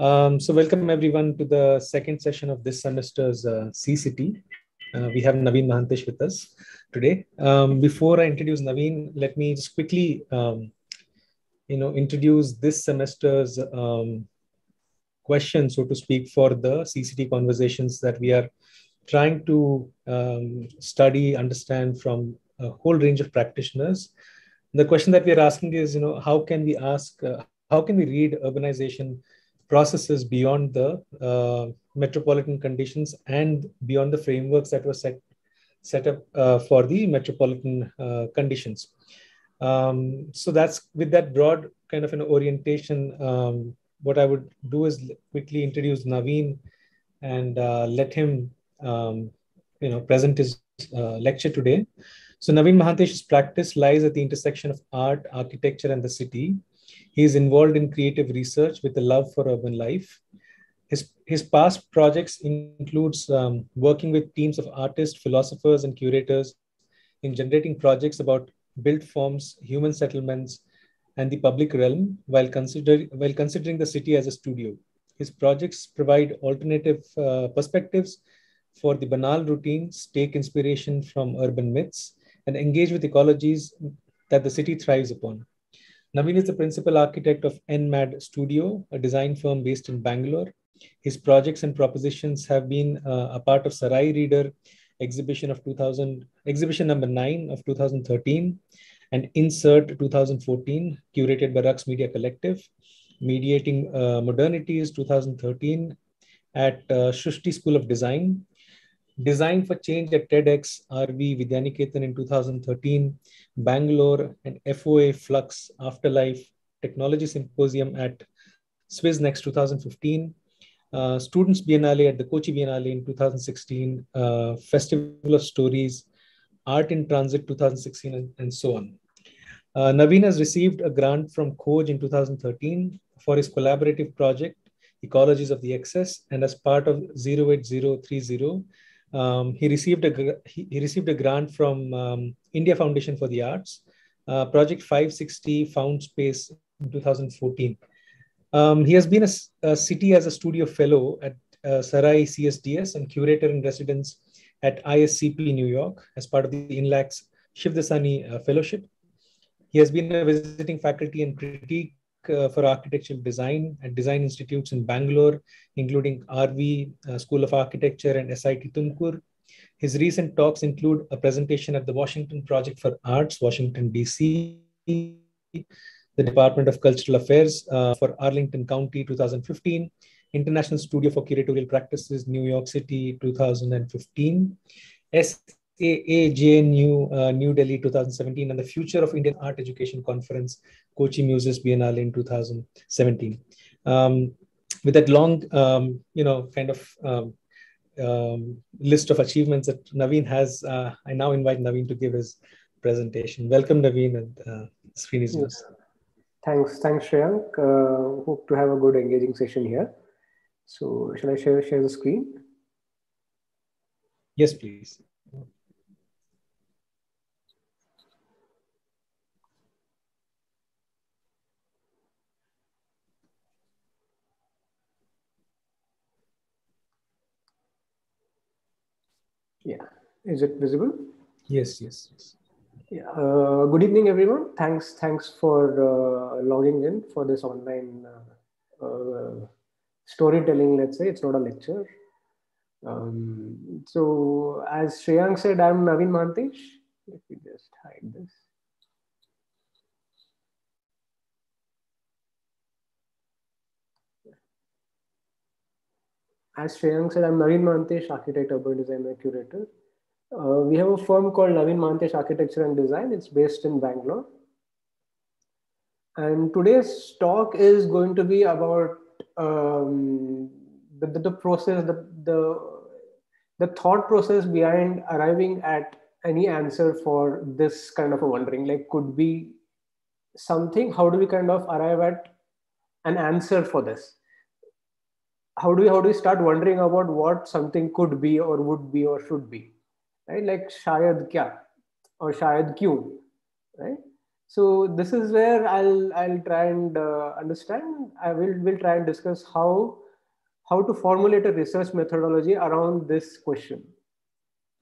Um, so welcome everyone to the second session of this semester's uh, CCT. Uh, we have Naveen Mahantesh with us today. Um, before I introduce Naveen, let me just quickly, um, you know, introduce this semester's um, question, so to speak, for the CCT conversations that we are trying to um, study, understand from a whole range of practitioners. The question that we are asking is, you know, how can we ask, uh, how can we read urbanization processes beyond the uh, metropolitan conditions and beyond the frameworks that were set set up uh, for the metropolitan uh, conditions. Um, so that's with that broad kind of an orientation. Um, what I would do is quickly introduce Naveen and uh, let him, um, you know, present his uh, lecture today. So Naveen Mahantesh's practice lies at the intersection of art, architecture, and the city. He is involved in creative research with a love for urban life. His, his past projects includes um, working with teams of artists, philosophers, and curators in generating projects about built forms, human settlements, and the public realm while, consider, while considering the city as a studio. His projects provide alternative uh, perspectives for the banal routines, take inspiration from urban myths, and engage with ecologies that the city thrives upon. Naveen is the principal architect of NMAD Studio, a design firm based in Bangalore. His projects and propositions have been uh, a part of Sarai Reader exhibition of 2000, exhibition number nine of 2013, and Insert 2014, curated by Raqs Media Collective, Mediating uh, Modernities 2013 at uh, Srishti School of Design, Design for Change at TEDx RV Vidyaniketan in 2013, Bangalore, and FOA Flux Afterlife Technology Symposium at Swiss Next 2015, uh, Students Biennale at the Kochi Biennale in 2016, uh, Festival of Stories, Art in Transit 2016, and, and so on. Uh, Naveen has received a grant from Khoj in 2013 for his collaborative project, Ecologies of the Excess, and as part of 08030, um, he received a he, he, received a grant from um, India Foundation for the Arts, uh, Project 560 Found Space in 2014. Um, he has been a, a, city as a studio fellow at uh, Sarai CSDS and curator in residence at ISCP New York as part of the INLAKS Shivdasani uh, Fellowship. He has been a visiting faculty and critique uh, for architectural design at design institutes in Bangalore, including RV uh, School of Architecture and SIT Tumkur. His recent talks include a presentation at the Washington Project for Arts, Washington, D.C., the Department of Cultural Affairs uh, for Arlington County, 2015, International Studio for Curatorial Practices, New York City, 2015, SAAJNU, uh, New Delhi, 2017, and the Future of Indian Art Education Conference, Kochi Muziris Biennale in 2017. Um, with that long, um, you know, kind of um, um, list of achievements that Naveen has, uh, I now invite Naveen to give his presentation. Welcome, Naveen, and uh, screen is yours. Thanks, thanks, Shreyank. Uh, hope to have a good engaging session here. So, shall I share share the screen? Yes, please. Yeah, is it visible? Yes, yes, yes. Yeah. Uh, good evening, everyone. Thanks, thanks for uh, logging in for this online uh, uh storytelling. Let's say it's not a lecture. Um, so, as Shreyank said, I'm Naveen Mahantesh. Let me just hide this. as Shreyank said, I'm Naveen Mahantesh, architect, urban designer, curator. Uh, we have a firm called Naveen Mahantesh Architecture and Design. It's based in Bangalore. And today's talk is going to be about um, the, the, the, process, the, the, the thought process behind arriving at any answer for this kind of a wondering. Like, could be something? How do we kind of arrive at an answer for this? how do we how do we start wondering about what something could be or would be or should be right like shayad kya or shayad kyun right So this is where I'll I'll try and uh, understand. I will will try and discuss how how to formulate a research methodology around this question.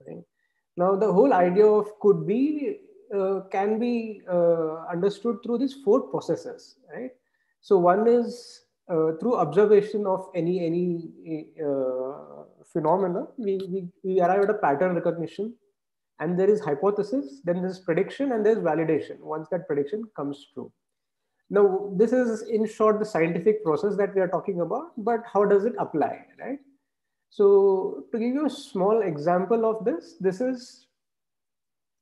Right? Now the whole idea of could be uh, can be uh, understood through these four processes, right? So one is uh, through observation of any any uh, phenomena, we, we, we arrive at a pattern recognition and there is hypothesis, then there's prediction and there's validation once that prediction comes true. Now, this is in short the scientific process that we are talking about, but how does it apply, right? So to give you a small example of this, this is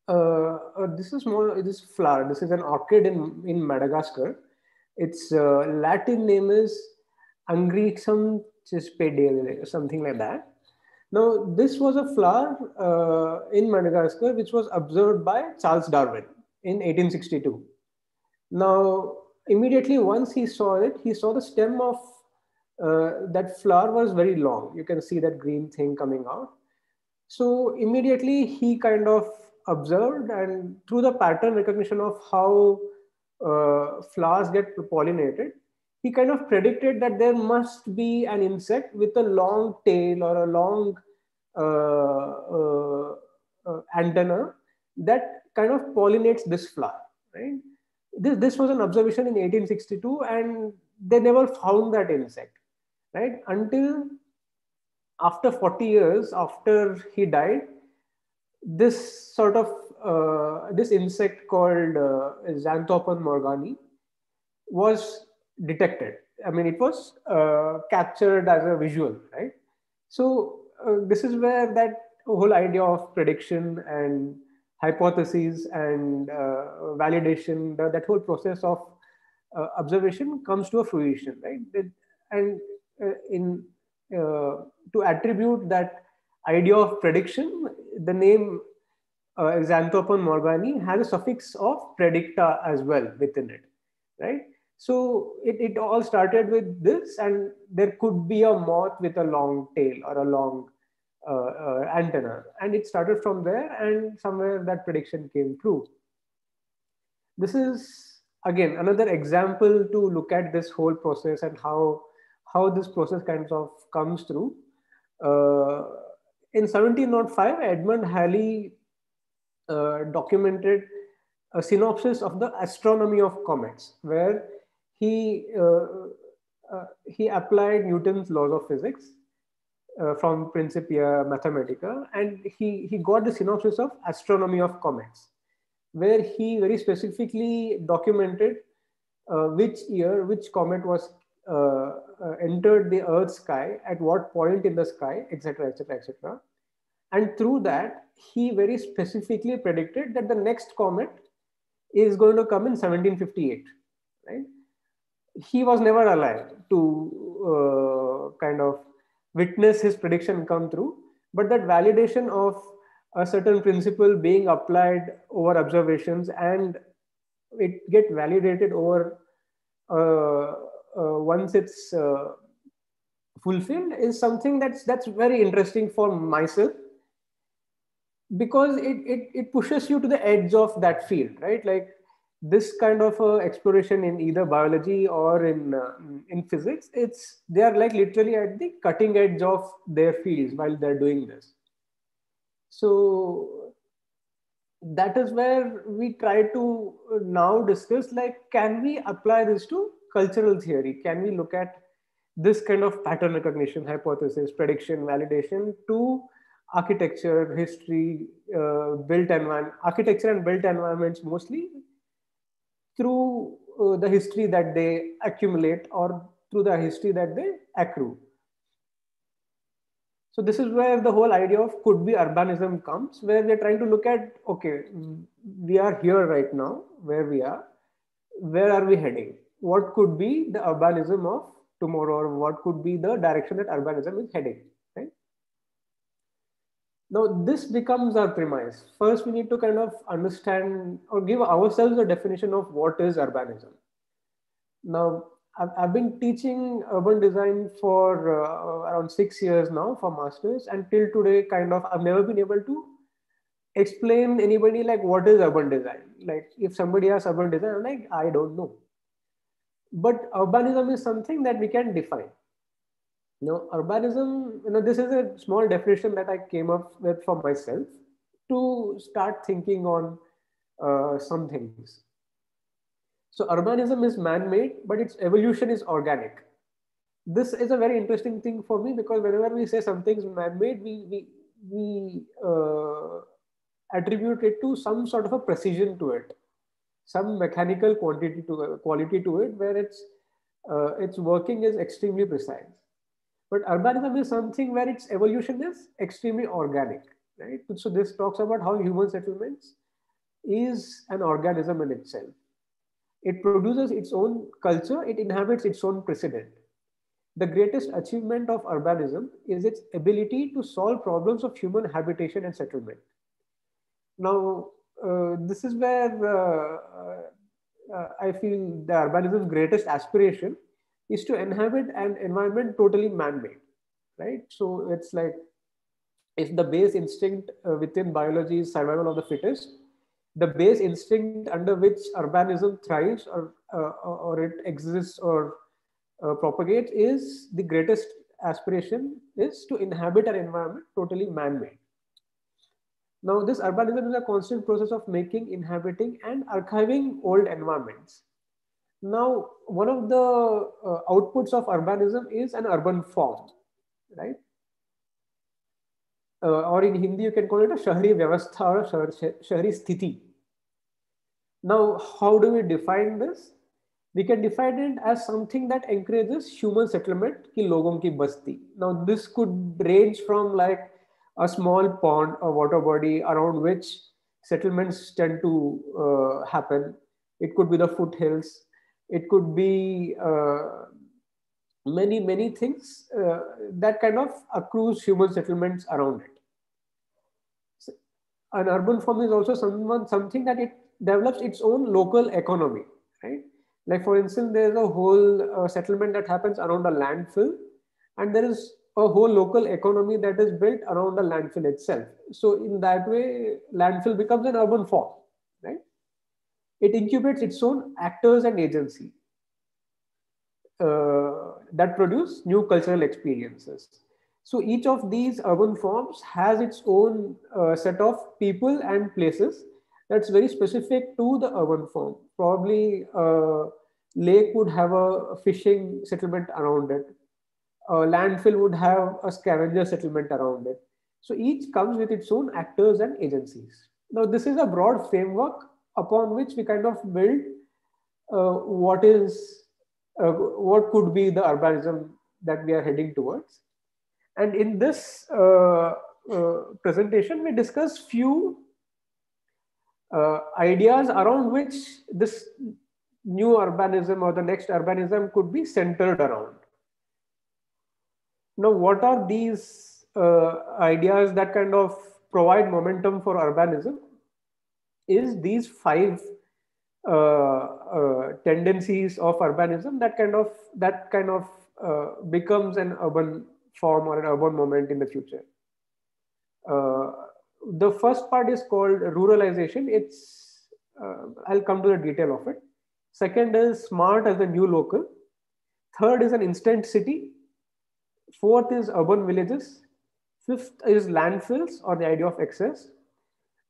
uh, uh, this is more this flower. This is an orchid in in Madagascar. Its uh, Latin name is Angraecum sesquipedale, something like that. Now, this was a flower uh, in Madagascar which was observed by Charles Darwin in 1862. Now, immediately once he saw it, he saw the stem of uh, that flower was very long. You can see that green thing coming out. So immediately he kind of observed and through the pattern recognition of how uh, flowers get pollinated, he kind of predicted that there must be an insect with a long tail or a long antenna that kind of pollinates this flower, right? This, this was an observation in 1862 and they never found that insect, right? Until after 40 years after he died, this sort of, uh, this insect called uh, morganii was detected. I mean, it was uh, captured as a visual, right? So uh, this is where that whole idea of prediction and hypotheses and uh, validation, the, that whole process of uh, observation comes to a fruition, right? and uh, in uh, to attribute that idea of prediction, the name uh, Xanthopan morganii has a suffix of praedicta as well within it, right? So it, it all started with this, and there could be a moth with a long tail or a long uh, uh, antenna. And it started from there, and somewhere that prediction came true. This is, again, another example to look at this whole process and how, how this process kind of comes through. Uh, in 1705, Edmund Halley uh, documented a synopsis of the astronomy of comets, where he uh, uh, he applied Newton's laws of physics uh, from Principia Mathematica, and he he got the synopsis of astronomy of comets, where he very specifically documented which year which comet was uh, uh, entered the Earth's sky at what point in the sky, etc., etc., etc. And through that, he very specifically predicted that the next comet is going to come in 1758, right? He was never alive to uh, kind of witness his prediction come through. but that validation of a certain principle being applied over observations and it get validated over uh, uh, once it's uh, fulfilled is something that's that's very interesting for myself because it, it it pushes you to the edge of that field right like this kind of uh, exploration in either biology or in uh, in physics it's they are like literally at the cutting edge of their fields while they're doing this. So that is where we try to now discuss like can we apply this to cultural theory? Can we look at this kind of pattern recognition hypothesis prediction validation to architecture history uh, built environment architecture and built environments mostly through uh, the history that they accumulate or through the history that they accrue. So this is where the whole idea of could be urbanism comes, where we're trying to look at, okay, we are here right now, where we are, where are we heading? What could be the urbanism of tomorrow or what could be the direction that urbanism is heading? Now, this becomes our premise. First, we need to kind of understand or give ourselves a definition of what is urbanism. Now, I've, been teaching urban design for uh, around six years now for masters, and till today, kind of, I've never been able to explain anybody like what is urban design. Like if somebody has urban design, I'm like, I don't know. But urbanism is something that we can define. Know, urbanism, you know, this is a small definition that I came up with for myself to start thinking on uh, some things. So urbanism is man-made, but its evolution is organic. This is a very interesting thing for me because whenever we say something's man-made, we we we uh, attribute it to some sort of a precision to it, some mechanical quantity to uh, quality to it, where its uh, its working is extremely precise. But urbanism is something where its evolution is extremely organic, right? So this talks about how human settlements is an organism in itself. It produces its own culture, it inhabits its own precedent. The greatest achievement of urbanism is its ability to solve problems of human habitation and settlement. Now, uh, this is where uh, uh, I feel the urbanism's greatest aspiration is to inhabit an environment totally man-made, right? So it's like if the base instinct uh, within biology is survival of the fittest, the base instinct under which urbanism thrives or, uh, or it exists or uh, propagates is the greatest aspiration is to inhabit an environment totally man-made. Now, this urbanism is a constant process of making, inhabiting, and archiving old environments. Now, one of the uh, outputs of urbanism is an urban form, right? Uh, or in Hindi, you can call it a Shahri Vyavastha or Shahri Sthiti. Now, how do we define this? We can define it as something that encourages human settlement ki logon ki basti. Now, this could range from like a small pond or water body around which settlements tend to uh, happen. It could be the foothills. It could be uh, many, many things uh, that kind of accrues human settlements around it. So an urban form is also someone, something that it develops its own local economy, right? Like for instance, there's a whole uh, settlement that happens around a landfill and there is a whole local economy that is built around the landfill itself. So in that way, landfill becomes an urban form? It incubates its own actors and agency uh, that produce new cultural experiences. So each of these urban forms has its own uh, set of people and places that's very specific to the urban form. Probably uh, lake would have a fishing settlement around it a landfill would have a scavenger settlement around it. So each comes with its own actors and agencies. Now, this is a broad framework upon which we kind of build uh, what is uh, what could be the urbanism that we are heading towards. And in this uh, uh presentation, we discuss few uh, ideas around which this new urbanism or the next urbanism could be centered around. Now, what are these uh, ideas that kind of provide momentum for urbanism? Is these five uh, uh, tendencies of urbanism that kind of that kind of uh, becomes an urban form or an urban moment in the future. Uh, the first part is called ruralization. It's uh, I'll come to the detail of it. Second is smart as a new local. Third is an instant city Fourth is urban villages. Fifth is landfills or the idea of excess.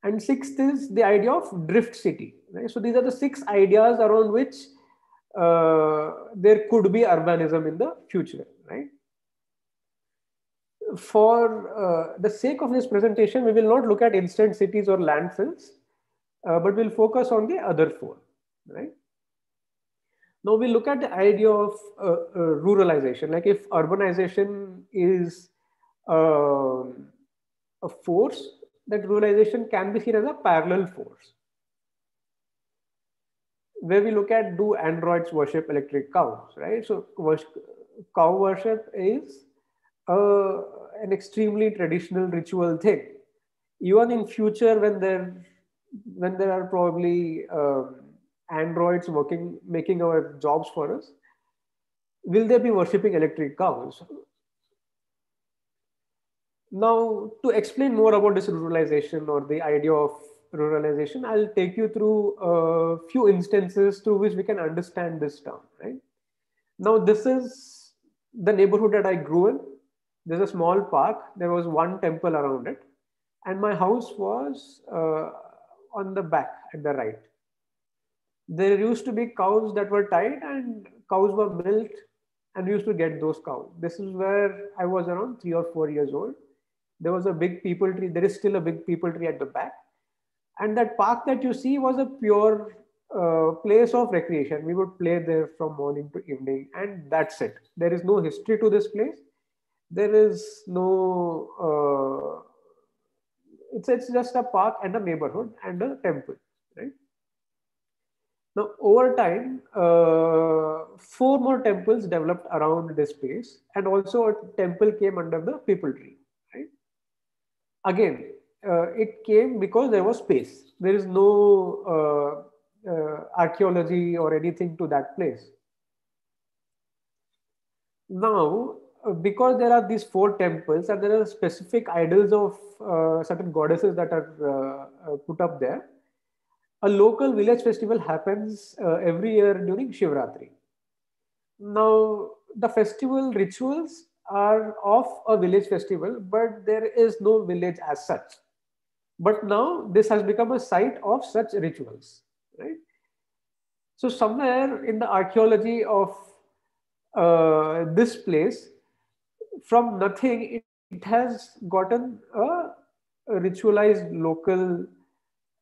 And sixth is the idea of drift city. Right? So these are the six ideas around which uh, there could be urbanism in the future. Right? For uh, the sake of this presentation, we will not look at instant cities or landfills, uh, but we'll focus on the other four. Right? Now we look at the idea of uh, uh, ruralization. Like if urbanization is uh, a force, that ruralization can be seen as a parallel force. Where we look at do androids worship electric cows, right? So cow worship is uh, an extremely traditional ritual thing. Even in future, when there when there are probably um, androids working, making our jobs for us, will they be worshipping electric cows? Now, to explain more about this ruralization or the idea of ruralization, I'll take you through a few instances through which we can understand this term, right? Now, this is the neighborhood that I grew in. There's a small park. There was one temple around it. And my house was uh, on the back at the right. There used to be cows that were tied and cows were milked and we used to get those cows. This is where I was around three or four years old there was a big peepal tree. There is still a big peepal tree at the back. And that park that you see was a pure uh, place of recreation. We would play there from morning to evening, and that's it. There is no history to this place. There is no, uh, it's, it's just a park and a neighborhood and a temple, right? Now, over time, uh, four more temples developed around this place, and also a temple came under the peepal tree again, uh, it came because there was space. There is no uh, uh, archaeology or anything to that place. Now, uh, because there are these four temples and there are specific idols of uh, certain goddesses that are uh, put up there, a local village festival happens every year during Shivratri. Now, the festival rituals are of a village festival, but there is no village as such. But now this has become a site of such rituals, right? So somewhere in the archaeology of uh, this place, from nothing, it, has gotten a, a ritualized local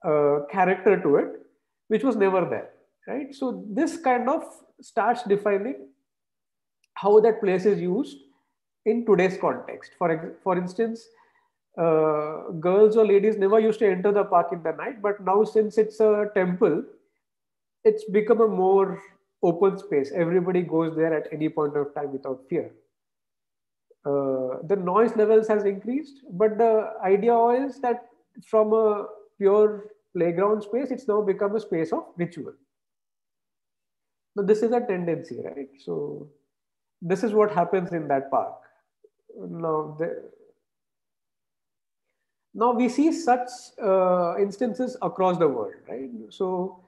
uh, character to it, which was never there, right? So this kind of starts defining how that place is used in today's context. For, for instance, uh, girls or ladies never used to enter the park in the night, but now since it's a temple, it's become a more open space. Everybody goes there at any point of time without fear. Uh, the noise levels has increased, but the idea is that from a pure playground space, it's now become a space of ritual. Now, this is a tendency, right? So, this is what happens in that park now the, now we see such uh, instances across the world right? So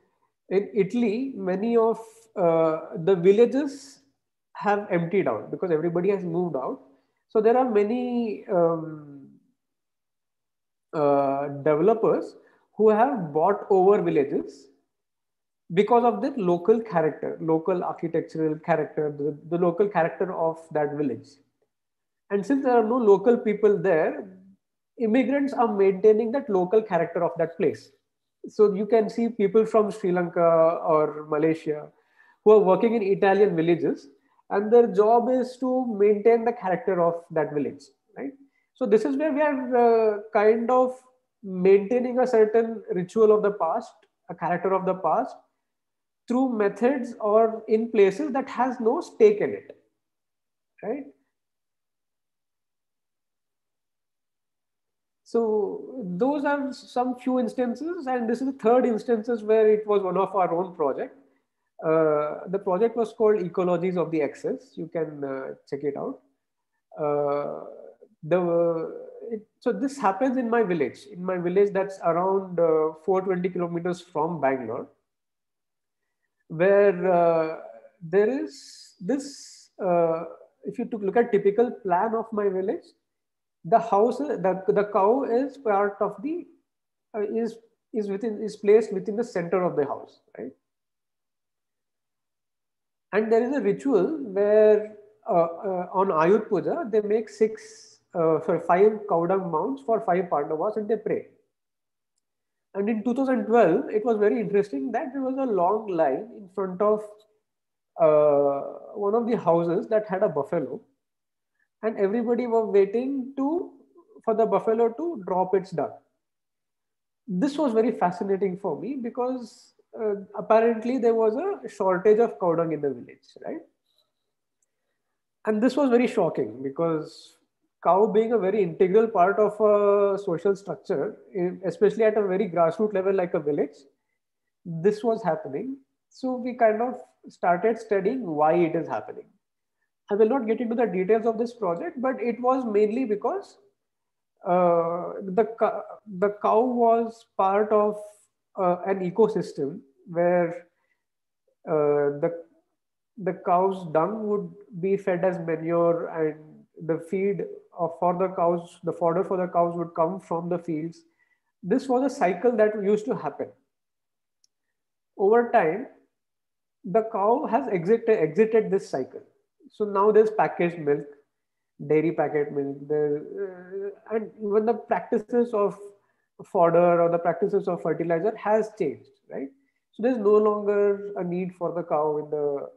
in italy many of uh, the villages have emptied out because everybody has moved out. So there are many um, uh, developers who have bought over villages because of the local character local architectural character the, the local character of that village and since there are no local people there, immigrants are maintaining that local character of that place. So you can see people from Sri Lanka or Malaysia who are working in Italian villages and their job is to maintain the character of that village, right? So this is where we are uh, kind of maintaining a certain ritual of the past, a character of the past through methods or in places that has no stake in it, right? So those are some few instances, and this is the third instances where it was one of our own project. Uh, the project was called Ecologies of the Excess. You can uh, check it out. Uh, the it, so this happens in my village. In my village, that's around uh, 420 kilometers from Bangalore, where uh, there is this. Uh, if you took look at typical plan of my village, the house the, the cow is part of the uh, is is within is placed within the center of the house right? And there is a ritual where uh, uh, on ayudh puja they make six uh, sorry five cow dung mounds for five pandavas and they pray. And in 2012 it was very interesting that there was a long line in front of uh, one of the houses that had a buffalo and everybody was waiting to for the buffalo to drop its dung. This was very fascinating for me because uh, apparently there was a shortage of cow dung in the village, right? And this was very shocking because cow being a very integral part of a social structure, especially at a very grassroots level like a village, this was happening. So we kind of started studying why it is happening. I will not get into the details of this project, but it was mainly because uh, the the cow was part of uh, an ecosystem where uh, the the cow's dung would be fed as manure and the feed for the cows the fodder for the cows would come from the fields. This was a cycle that used to happen. Over time the cow has exited exited this cycle so now there's packaged milk dairy packet milk there uh, and even the practices of fodder or the practices of fertilizer has changed right? So there's no longer a need for the cow in the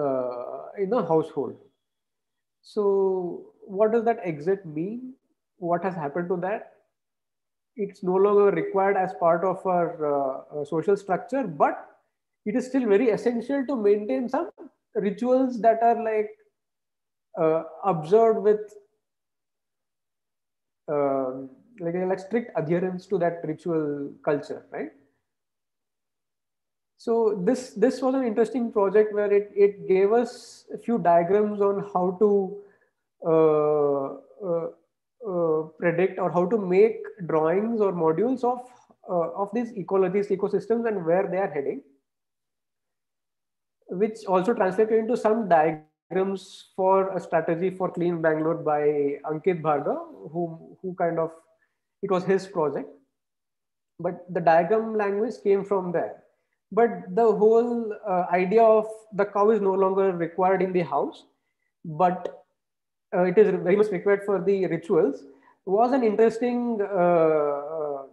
uh, in the household. So what does that exit mean? What has happened to that? It's no longer required as part of our uh, uh social structure but it is still very essential to maintain some rituals that are like uh, observed with uh, like, like strict adherence to that ritual culture, right? So this this was an interesting project where it, it gave us a few diagrams on how to uh, uh, uh predict or how to make drawings or modules of uh, of these ecologies, ecosystems, and where they are heading, which also translated into some diagrams for a strategy for clean Bangalore by Ankit Bhargav, who, who kind of, it was his project. But the diagram language came from there. But the whole uh, idea of the cow is no longer required in the house, but uh, it is very much required for the rituals, was an interesting uh,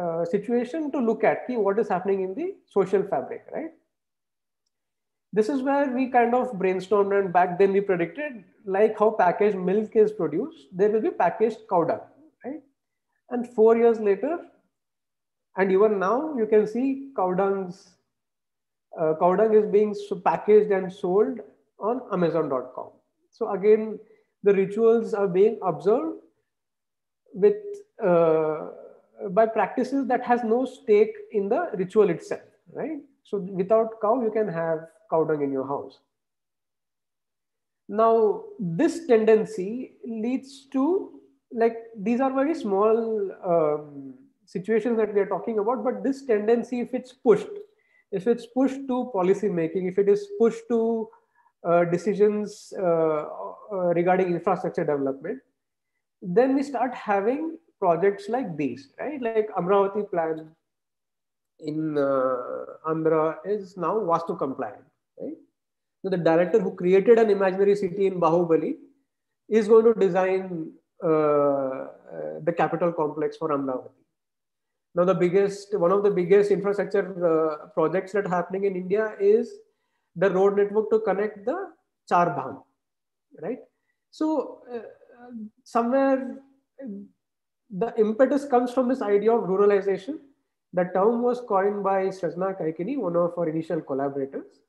uh situation to look at what is happening in the social fabric, right? This is where we kind of brainstormed and back then we predicted like how packaged milk is produced there will be packaged cow dung right? And four years later and even now you can see cow dung's uh, cow dung is being packaged and sold on amazon.com so again the rituals are being observed with uh, by practices that has no stake in the ritual itself right? So without cow you can have cow dung in your house. Now, this tendency leads to like these are very small um, situations that we are talking about, but this tendency, if it's pushed, if it's pushed to policy making, if it is pushed to uh, decisions uh, uh, regarding infrastructure development, then we start having projects like these, right? Like Amravati plan in uh, Andhra is now Vastu compliant right? So the director who created an imaginary city in Bahubali is going to design uh, uh, the capital complex for Amravati. Now the biggest, one of the biggest infrastructure uh, projects that are happening in India is the road network to connect the Char Dham, right? So uh, somewhere the impetus comes from this idea of ruralization. The term was coined by Srajna Kaikini, one of our initial collaborators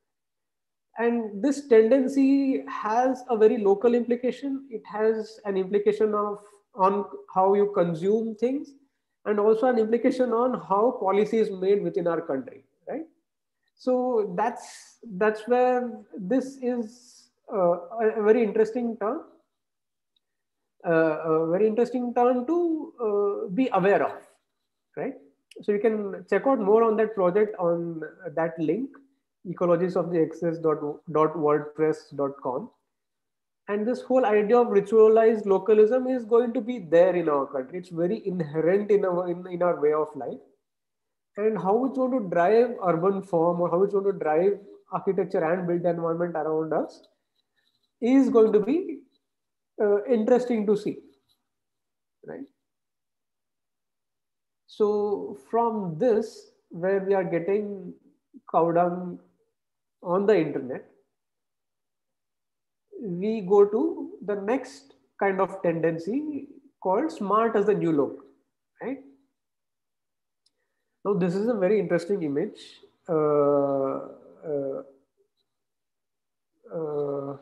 and this tendency has a very local implication. It has an implication of on how you consume things and also an implication on how policy is made within our country right? So that's that's where this is uh, a very interesting term uh, a very interesting term to uh, be aware of right? So you can check out more on that project on that link ecologies of the excess.wordpress.com. And this whole idea of ritualized localism is going to be there in our country. It's very inherent in our, in, in our way of life. And how it's going to drive urban form or how it's going to drive architecture and built environment around us is going to be uh, interesting to see, right? So from this, where we are getting cow dung on the internet, we go to the next kind of tendency called smart as the new look, right? Now, this is a very interesting image. Uh, uh, uh,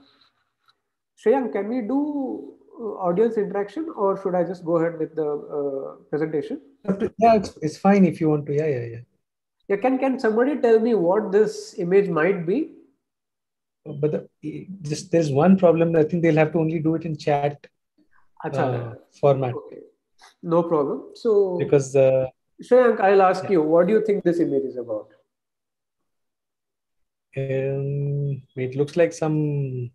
can we do uh, audience interaction or should I just go ahead with the uh, presentation? Yeah, it's, it's fine if you want to. Yeah, yeah, yeah. Yeah, can can somebody tell me what this image might be? But the, just there's one problem. I think they'll have to only do it in chat. uh, format. Okay. No problem. So because uh, Shreyank, I'll ask yeah. you, what do you think this image is about? Um, it looks like some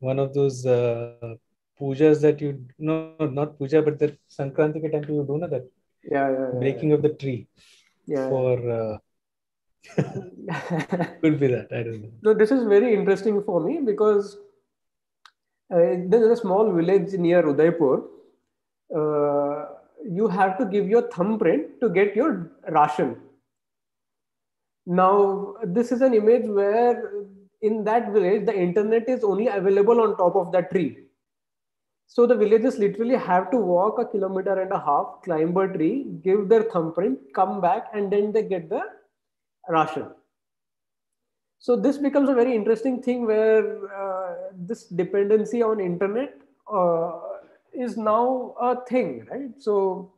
one of those uh, pujas that you no not puja but the Sankranti temple you do know that yeah, yeah, yeah breaking yeah. of the tree yeah for uh, could be that I don't know. No, this is very interesting for me because uh, there's a small village near Udaipur. Uh, you have to give your thumbprint to get your ration. Now, this is an image where in that village, the internet is only available on top of that tree. So the villagers literally have to walk a kilometer and a half, climb a tree, give their thumbprint, come back, and then they get the ration. So this becomes a very interesting thing where uh, this dependency on internet uh, is now a thing, right? So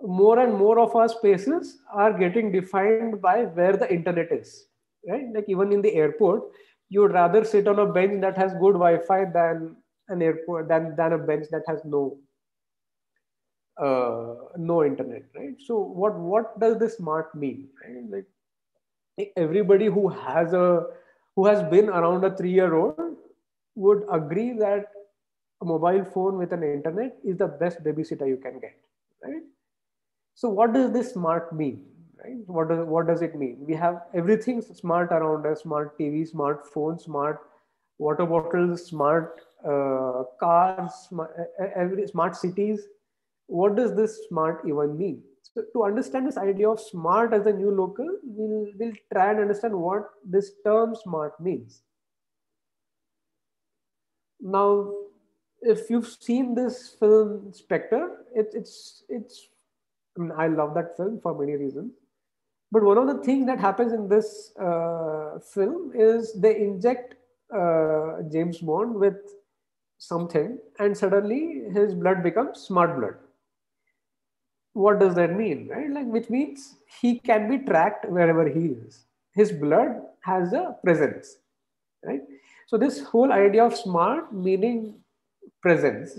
more and more of our spaces are getting defined by where the internet is, right? Like even in the airport, you would rather sit on a bench that has good Wi-Fi than an airport than than a bench that has no uh, no internet, right? So what what does this smart mean? Right? Like everybody who has a who has been around a three year old would agree that a mobile phone with an internet is the best babysitter you can get, right? So what does this smart mean? Right? What does what does it mean? We have everything smart around us: smart TV, smart phone, smart water bottles, smart uh, cars, smart, every smart cities. What does this smart even mean? So to understand this idea of smart as a new local, we'll, we'll try and understand what this term smart means. Now, if you've seen this film Spectre, it, it's it's I mean, I love that film for many reasons. But one of the things that happens in this uh, film is they inject uh, James Bond with something, and suddenly his blood becomes smart blood. What does that mean, right? Like, which means he can be tracked wherever he is. His blood has a presence, right? So this whole idea of smart meaning presence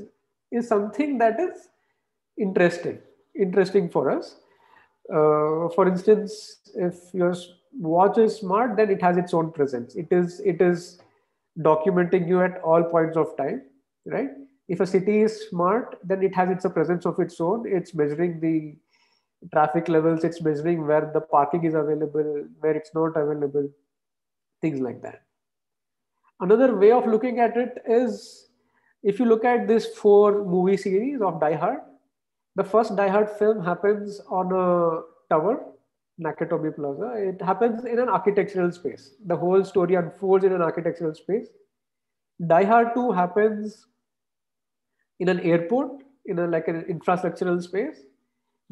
is something that is interesting interesting for us. Uh, for instance, if your watch is smart, then it has its own presence. It is it is documenting you at all points of time, right? If a city is smart, then it has its a presence of its own. It's measuring the traffic levels. It's measuring where the parking is available, where it's not available, things like that. Another way of looking at it is if you look at this four movie series of Die Hard, the first Die Hard film happens on a tower, Nakatomi Plaza. It happens in an architectural space. The whole story unfolds in an architectural space. Die Hard 2 happens in an airport, in a like an infrastructural space.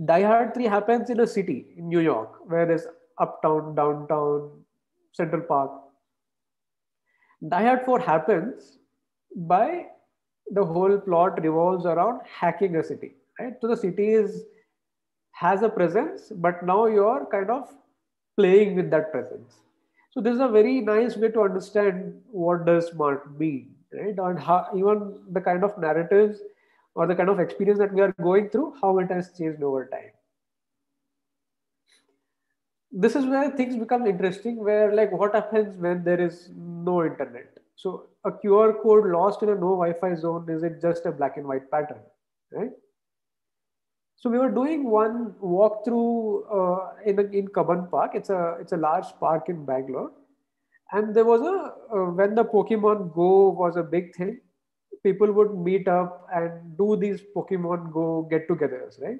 Die Hard 3 happens in a city in New York, where there's uptown, downtown, Central Park. Die Hard 4 happens by the whole plot revolves around hacking a city right? So the city is has a presence, but now you're kind of playing with that presence. So this is a very nice way to understand what does smart mean, right? And how even the kind of narratives or the kind of experience that we are going through, how it has changed over time. This is where things become interesting, where like what happens when there is no internet. So a QR code lost in a no Wi-Fi zone, is it just a black and white pattern, right? So we were doing one walkthrough uh, in in Cubbon Park. It's a it's a large park in Bangalore, and there was a uh, when the Pokemon Go was a big thing, people would meet up and do these Pokemon Go get-togethers, right?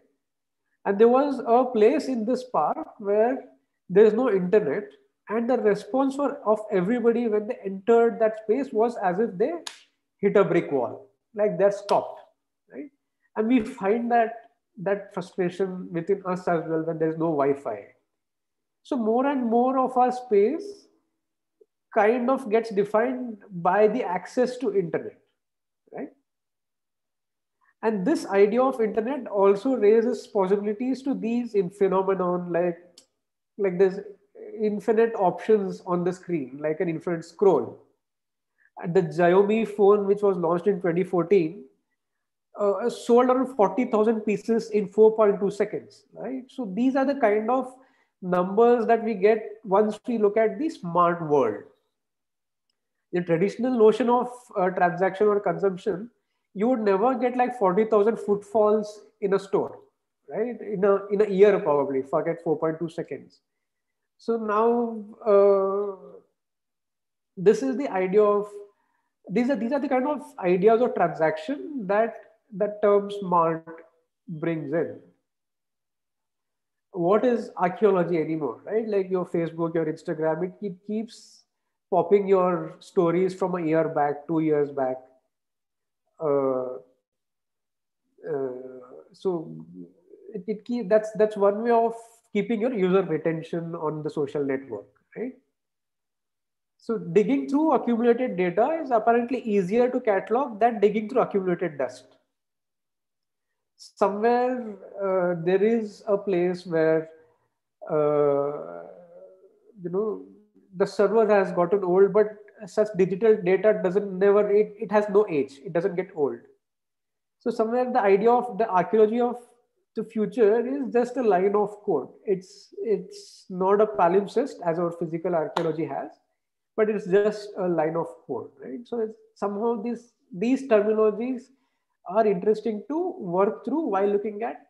And there was a place in this park where there is no internet, and the response for, of everybody when they entered that space was as if they hit a brick wall, like they're stopped, right? And we find that that frustration within us as well when there's no Wi-Fi. So more and more of our space kind of gets defined by the access to internet, right? And this idea of internet also raises possibilities to these in phenomenon like, like there's infinite options on the screen, like an infinite scroll. And the Xiaomi phone, which was launched in 2014, uh, sold around 40,000 pieces in 4.2 seconds, right? So these are the kind of numbers that we get once we look at the smart world. The traditional notion of uh, transaction or consumption, you would never get like 40,000 footfalls in a store, right? In a, in a year probably, forget 4.2 seconds. So now uh, this is the idea of these are these are the kind of ideas of transaction that that term smart brings in. What is archaeology anymore right? Like your facebook your instagram it, it keeps popping your stories from a year back two years back. Uh, uh, so it, it keep, that's that's one way of keeping your user retention on the social network right? So digging through accumulated data is apparently easier to catalog than digging through accumulated dust. Somewhere uh, there is a place where uh, you know the server has gotten old, but such digital data doesn't never it, it has no age. It doesn't get old. So somewhere the idea of the archaeology of the future is just a line of code. It's it's not a palimpsest as our physical archaeology has but it's just a line of code, right? So somehow these these terminologies are interesting to work through while looking at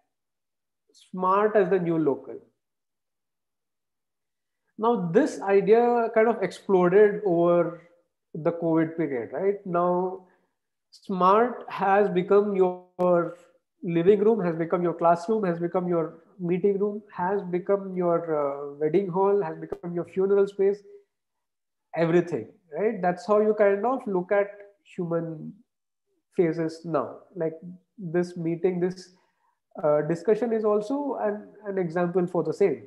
smart as the new local. Now this idea kind of exploded over the COVID period, right? Now smart has become your living room, has become your classroom, has become your meeting room, has become your uh, wedding hall, has become your funeral space, everything right that's how you kind of look at human phases now. Like this meeting this uh, discussion is also an, an example for the same.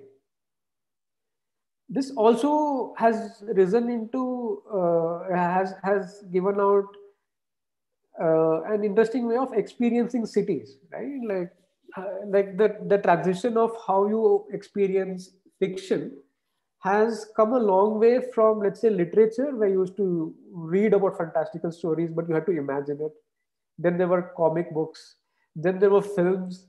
This also has risen into uh, has has given out uh, an interesting way of experiencing cities right? Like uh, like the the transition of how you experience fiction has come a long way from, let's say, literature, where you used to read about fantastical stories, but you had to imagine it. Then there were comic books. Then there were films.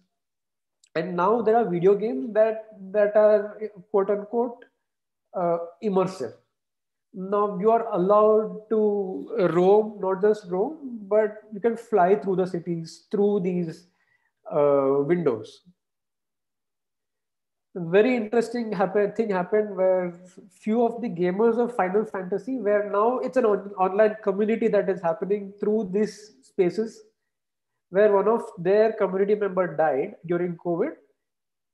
And now there are video games that, that are quote unquote uh, immersive. Now you are allowed to roam, not just roam, but you can fly through the cities through these uh, windows very interesting happen, thing happened where few of the gamers of Final Fantasy, where now it's an on, online community that is happening through these spaces, where one of their community member died during COVID,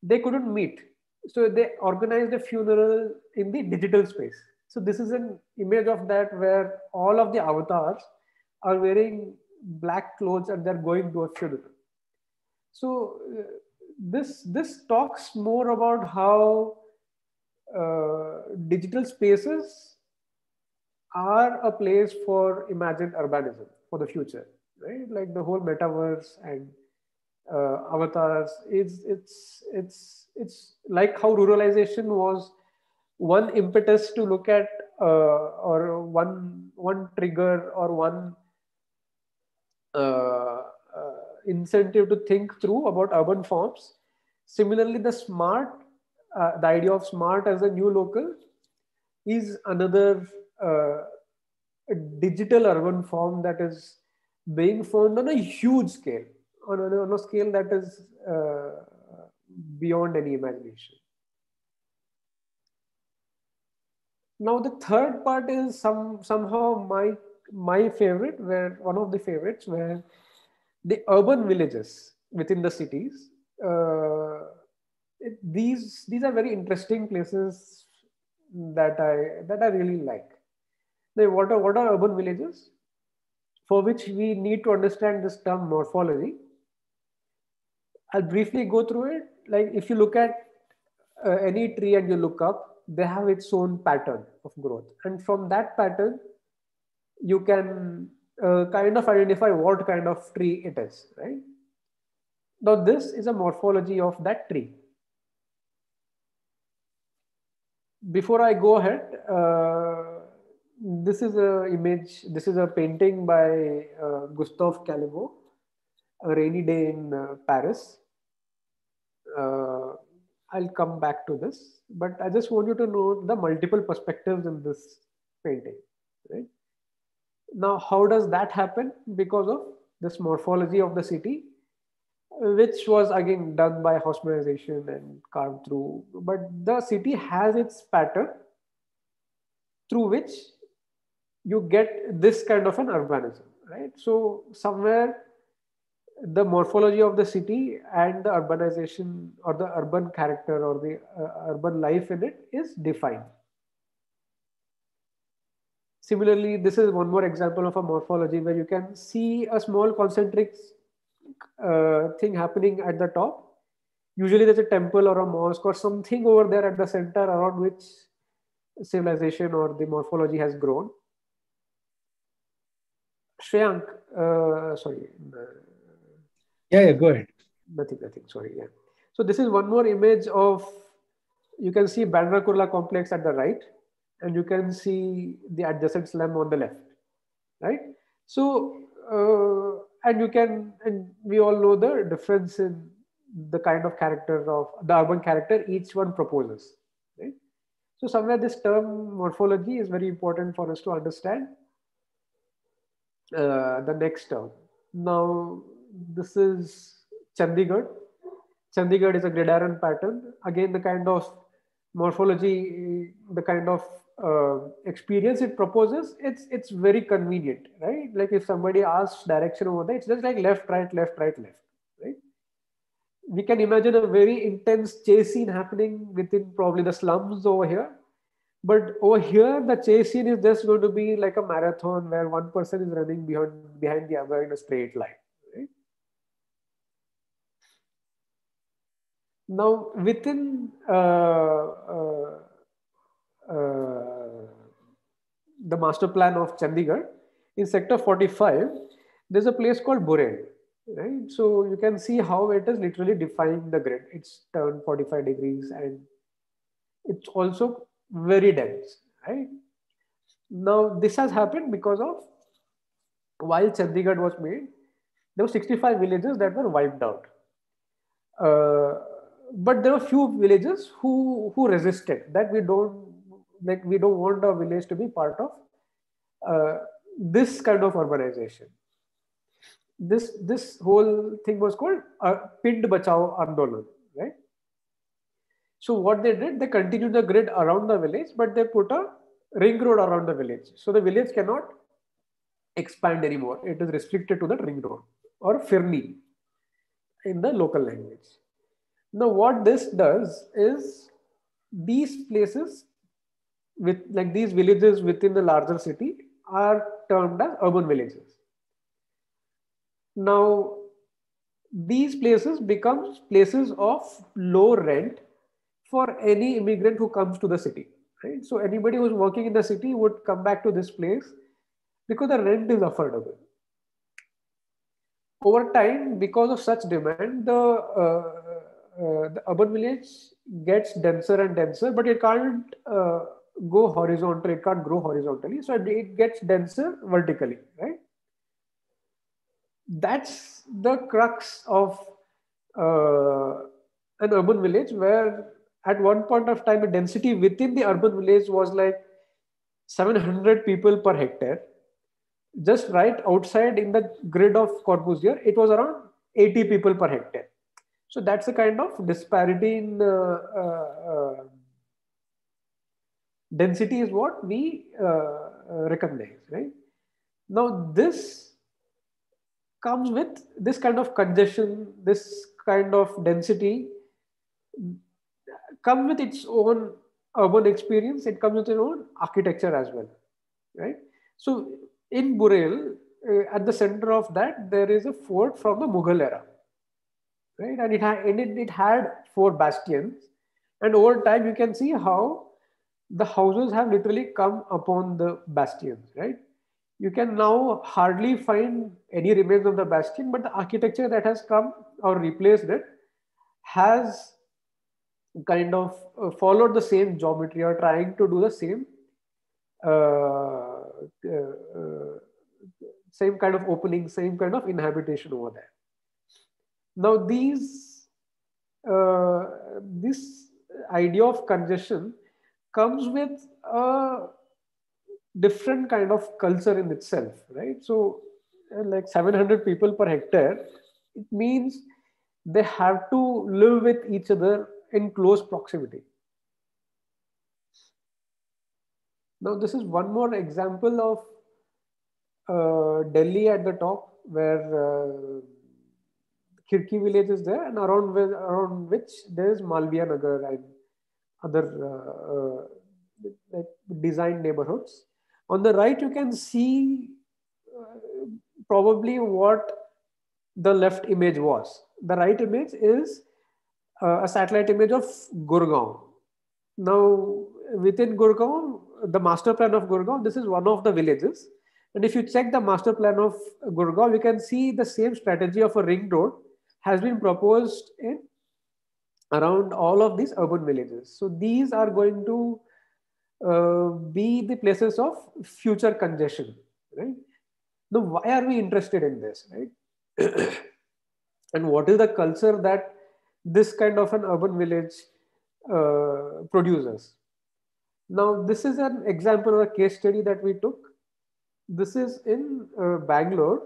they couldn't meet, so they organized a funeral in the digital space. So this is an image of that where all of the avatars are wearing black clothes and they're going to a funeral. So uh, this this talks more about how uh, digital spaces are a place for imagined urbanism for the future right? Like the whole metaverse and uh, avatars it's it's it's it's like how ruralization was one impetus to look at uh, or one one trigger or one uh, incentive to think through about urban forms. Similarly, the smart, uh, the idea of smart as a new local is another uh, digital urban form that is being formed on a huge scale, on a, on a scale that is uh, beyond any imagination. Now the third part is some somehow my my favorite, where one of the favorites, where the urban villages within the cities, uh, it, these these are very interesting places that I that I really like. Now, what are what are urban villages? For which we need to understand this term morphology. I'll briefly go through it. Like if you look at uh, any tree and you look up, they have its own pattern of growth, and from that pattern, you can uh, kind of identify what kind of tree it is, right? Now this is a morphology of that tree. Before I go ahead, uh, this is a image, this is a painting by uh, Gustave Caillebotte. a rainy day in uh, Paris. Uh, I'll come back to this, but I just want you to know the multiple perspectives in this painting, right? Now, how does that happen? Because of this morphology of the city, which was again done by Haussmannisation and carved through. But the city has its pattern through which you get this kind of an urbanism, right? So somewhere the morphology of the city and the urbanization or the urban character or the uh, urban life in it is defined. Similarly, this is one more example of a morphology where you can see a small concentric uh, thing happening at the top. Usually there's a temple or a mosque or something over there at the center around which civilization or the morphology has grown. Shreyank, uh, sorry. Yeah, yeah, go ahead. Nothing, nothing, sorry. Yeah. So this is one more image of, you can see Bandra Kurla complex at the right and you can see the adjacent slum on the left, right? So, uh, and you can, and we all know the difference in the kind of character of the urban character each one proposes, right? So somewhere this term morphology is very important for us to understand uh, the next term. Now, this is Chandigarh. Chandigarh is a gridiron pattern. Again, the kind of morphology, the kind of uh, experience it proposes, it's it's very convenient, right? Like if somebody asks direction over there, it's just like left, right, left, right, left, right? We can imagine a very intense chase scene happening within probably the slums over here. But over here, the chase scene is just going to be like a marathon where one person is running behind behind the other in a straight line. Right? Now, within uh, uh, the master plan of Chandigarh, in sector 45, there's a place called Burail, right? So you can see how it is literally defying the grid. It's turned 45 degrees and it's also very dense, right? Now this has happened because of while Chandigarh was made, there were 65 villages that were wiped out. Uh, but there were few villages who who resisted that we don't like we don't want our village to be part of uh, this kind of urbanization. This this whole thing was called uh, Pind Bachao Andolan, right? So what they did, they continued the grid around the village, but they put a ring road around the village. So the village cannot expand anymore. It is restricted to the ring road or Firni in the local language. Now what this does is these places with like these villages within the larger city are termed as urban villages. Now, these places become places of low rent for any immigrant who comes to the city. Right? So anybody who's working in the city would come back to this place because the rent is affordable. Over time, because of such demand, the uh, uh, the urban village gets denser and denser, but it can't uh, go horizontal, it can't grow horizontally. So it gets denser vertically, right? That's the crux of uh, an urban village where at one point of time, the density within the urban village was like 700 people per hectare. Just right outside in the grid of Corbusier, it was around 80 people per hectare. So that's the kind of disparity in uh, uh density is what we uh, uh, recognize, right? Now this comes with this kind of congestion, this kind of density come with its own urban experience. It comes with its own architecture as well, right? So in Burail, uh, at the center of that, there is a fort from the Mughal era, right? And it had, and it, it had four bastions. And over time, you can see how the houses have literally come upon the bastions, right? You can now hardly find any remains of the bastion, but the architecture that has come or replaced it has kind of uh, followed the same geometry or trying to do the same uh, uh, uh, same kind of opening, same kind of inhabitation over there, Now these, uh, this idea of congestion comes with a different kind of culture in itself, right? So uh, like 700 people per hectare, it means they have to live with each other in close proximity. Now, this is one more example of uh, Delhi at the top, where uh, Khirki village is there, and around, with, around which there is Malviya Nagar and other uh, uh, designed neighborhoods. On the right, you can see uh, probably what the left image was. The right image is uh, a satellite image of Gurgaon. Now, within Gurgaon, the master plan of Gurgaon, this is one of the villages. And if you check the master plan of Gurgaon, you can see the same strategy of a ring road has been proposed in around all of these urban villages. So these are going to uh, be the places of future congestion, right? Now, why are we interested in this, right? and what is the culture that this kind of an urban village uh, produces? Now, this is an example of a case study that we took. This is in uh, Bangalore.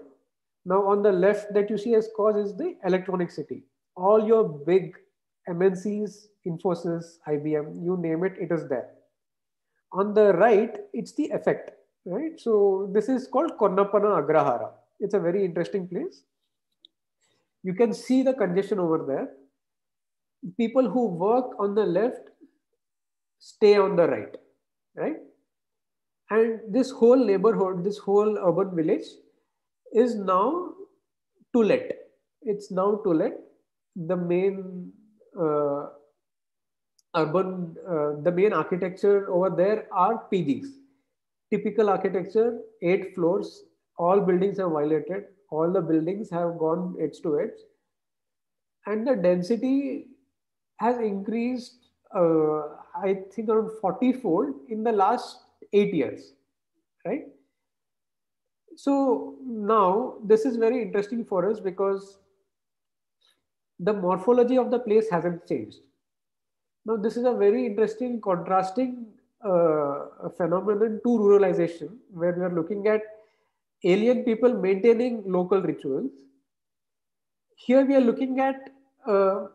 Now, on the left that you see as cause is the electronic city. All your big MNCs, Infosys, IBM, you name it, it is there. On the right, it's the effect, right? So this is called Konappana Agrahara. It's a very interesting place. You can see the congestion over there. People who work on the left stay on the right, right? And this whole neighborhood, this whole urban village is now to let. It's now to let. The main urban, uh, the main architecture over there are PGs. Typical architecture, eight floors, all buildings are violated, all the buildings have gone edge to edge. And the density has increased uh, I think around 40 fold in the last eight years, right? So now this is very interesting for us because the morphology of the place hasn't changed. Now this is a very interesting contrasting uh, phenomenon to ruralization where we are looking at alien people maintaining local rituals. Here we are looking at uh,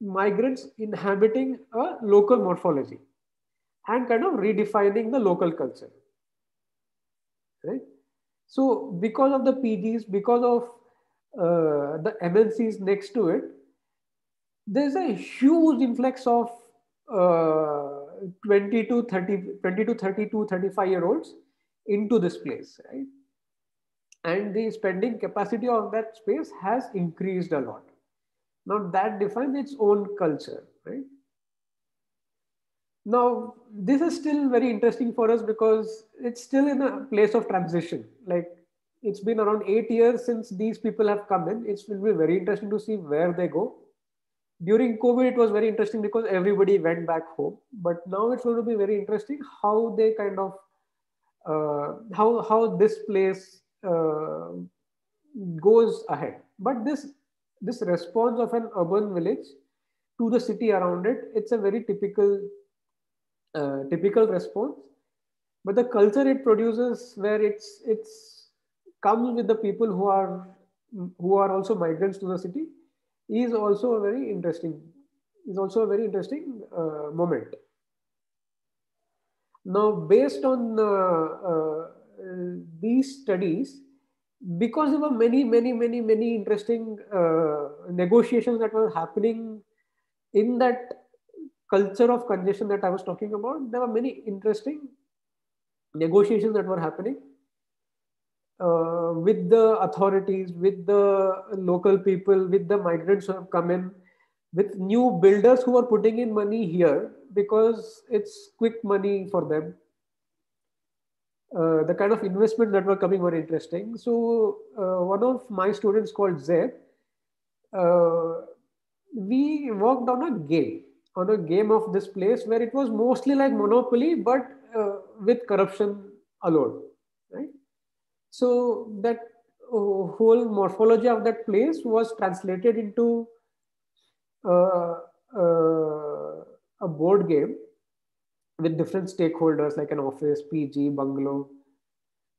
migrants inhabiting a local morphology and kind of redefining the local culture. Right? So because of the PGs, because of uh, the MNCs next to it, there's a huge influx of uh, 20 to 30, 20 to 32, 35 year olds into this place, right? And the spending capacity of that space has increased a lot. Now that defines its own culture, right? Now, this is still very interesting for us because it's still in a place of transition. Like it's been around eight years since these people have come in. It will be very interesting to see where they go. During COVID, it was very interesting because everybody went back home. But now it's going to be very interesting how they kind of uh, how how this place uh, goes ahead. But this this response of an urban village to the city around it, it's a very typical, uh, typical response. But the culture it produces where it's, it's comes with the people who are, who are also migrants to the city is also a very interesting, is also a very interesting uh, moment. Now, based on uh, uh these studies, because there were many, many, many, many interesting uh, negotiations that were happening in that culture of congestion that I was talking about, there were many interesting negotiations that were happening uh, with the authorities, with the local people, with the migrants who have come in, with new builders who are putting in money here because it's quick money for them uh, the kind of investment that were coming were interesting. So uh, one of my students called Zeb, uh, we worked on a game, on a game of this place where it was mostly like Monopoly, but uh, with corruption alone? So that whole morphology of that place was translated into uh, uh, a board game with different stakeholders like an office, PG, bungalow,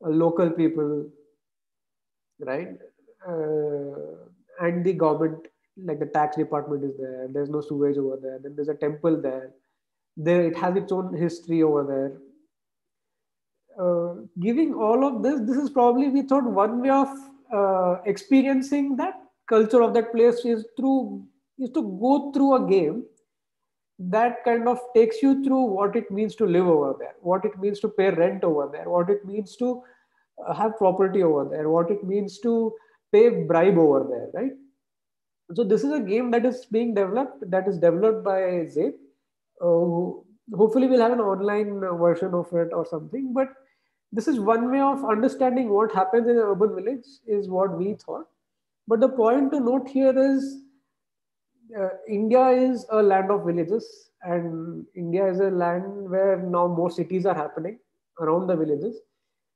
uh, local people, right? Uh, and the government, like the tax department is there. There's no sewage over there. Then there's a temple there. There it has its own history over there. Uh, giving all of this, this is probably we thought one way of uh, experiencing that culture of that place is through is to go through a game that kind of takes you through what it means to live over there, what it means to pay rent over there, what it means to uh, have property over there, what it means to pay bribe over there, right? So this is a game that is being developed, that is developed by Zape. Uh, hopefully we'll have an online version of it or something, but this is one way of understanding what happens in an urban village is what we thought. But the point to note here is uh, India is a land of villages, and India is a land where now more cities are happening around the villages.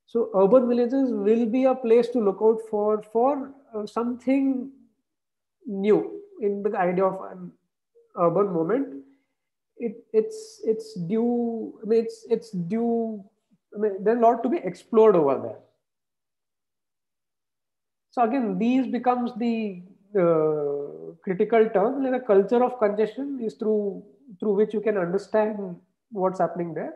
So urban villages will be a place to look out for for uh, something new in the idea of an urban moment. It, it's it's due. I mean, it's it's due. There's a lot to be explored over there. So again, these becomes the uh, critical term. Like the culture of congestion is through through which you can understand what's happening there,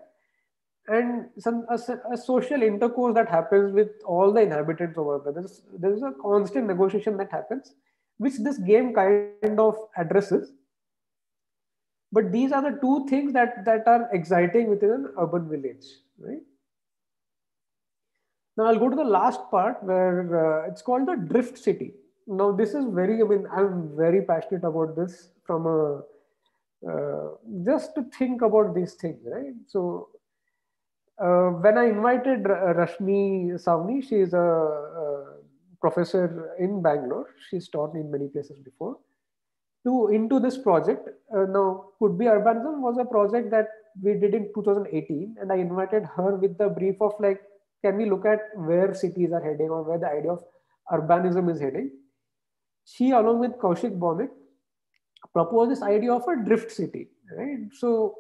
and some a, a, social intercourse that happens with all the inhabitants over there. There's there's a constant negotiation that happens, which this game kind of addresses. But these are the two things that that are exciting within an urban village, right? Now I'll go to the last part where uh, it's called the drift city. Now this is very i mean i'm very passionate about this from a uh, just to think about these things right? So uh, when i invited R- rashmi Sawhney she is a, a, professor in bangalore. She's taught in many places before. To into this project uh, now could be urbanism was a project that we did in 2018 and i invited her with the brief of like can we look at where cities are heading or where the idea of urbanism is heading she, along with Kaushik Bhaumik, proposed this idea of a drift city, right? So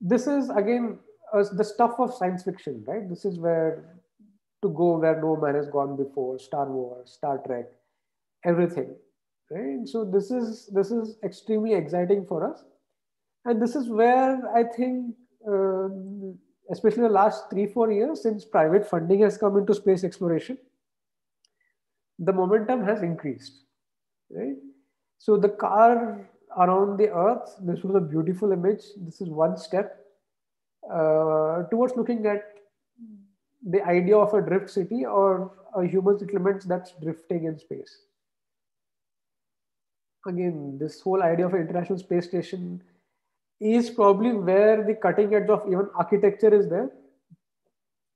this is again uh, the stuff of science fiction, right? This is where to go where no man has gone before, Star Wars, Star Trek, everything, right? So this is this is extremely exciting for us, and this is where I think. Uh, especially the last three, four years since private funding has come into space exploration, the momentum has increased, right? So the car around the earth, this was a beautiful image. This is one step uh, towards looking at the idea of a drift city or a human settlement that's drifting in space. Again, this whole idea of an international space station is probably where the cutting edge of even architecture is there.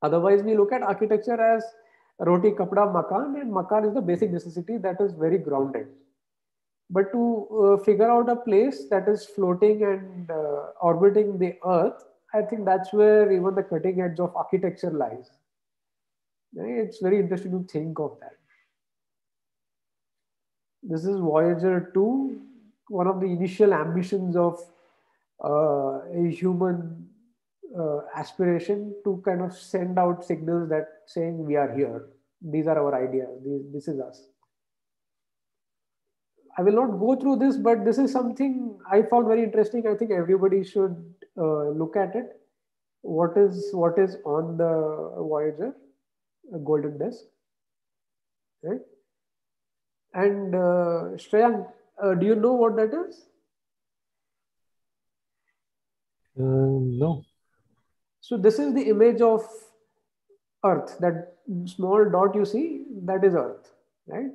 Otherwise, we look at architecture as roti, kapda, makan, and makan is the basic necessity that is very grounded. But to uh, figure out a place that is floating and uh, orbiting the earth, I think that's where even the cutting edge of architecture lies. It's very interesting to think of that. This is Voyager 2, one of the initial ambitions of uh, a human uh, aspiration to kind of send out signals that saying we are here. These are our ideas. This is us. I will not go through this but this is something i found very interesting. I think everybody should uh, look at it. What is what is on the voyager golden disk right? And uh, uh, do you know what that is? Uh, no. So this is the image of Earth. That small dot you see, that is Earth, right?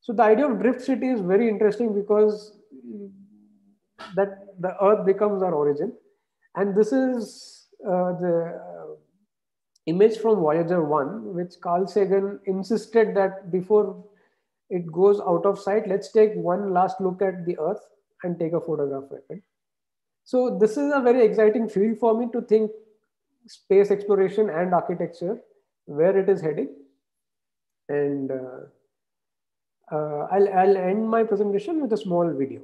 So the idea of drift city is very interesting because that the Earth becomes our origin, and this is uh, the uh, image from Voyager One, which Carl Sagan insisted that before it goes out of sight, let's take one last look at the Earth and take a photograph of it. So this is a very exciting field for me to think space exploration and architecture, where it is heading. And uh, uh, I'll, I'll end my presentation with a small video.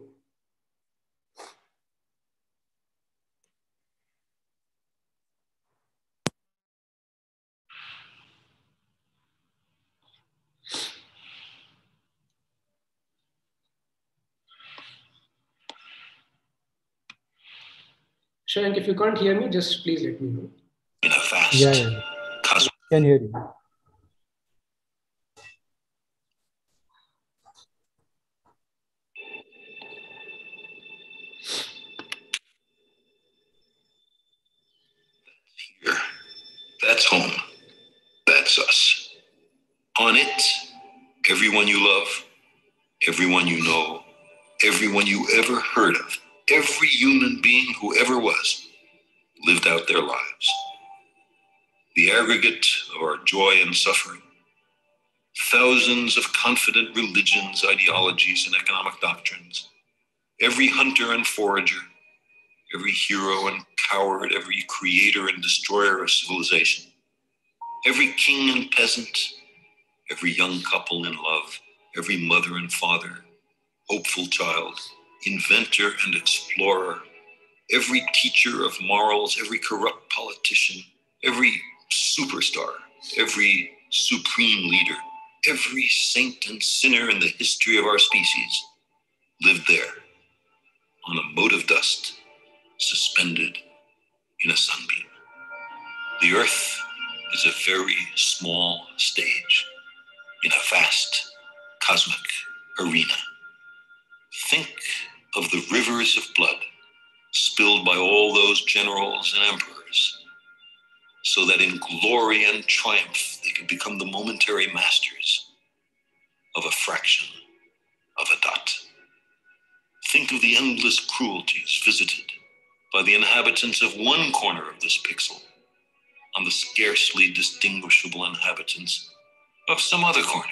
Shank, if you can't hear me, just please let me know. In a vast Yeah, yeah. cosmos. Can hear you. here. That's home. That's us. On it, everyone you love, everyone you know, everyone you ever heard of, every human being who ever was, lived out their lives. The aggregate of our joy and suffering, thousands of confident religions, ideologies, and economic doctrines, every hunter and forager, every hero and coward, every creator and destroyer of civilization, every king and peasant, every young couple in love, every mother and father, hopeful child, inventor and explorer, every teacher of morals, every corrupt politician, every superstar, every supreme leader, every saint and sinner in the history of our species lived there on a mote of dust suspended in a sunbeam. The earth is a very small stage in a vast cosmic arena. Think of the rivers of blood spilled by all those generals and emperors, so that in glory and triumph they could become the momentary masters of a fraction of a dot. Think of the endless cruelties visited by the inhabitants of one corner of this pixel on the scarcely distinguishable inhabitants of some other corner.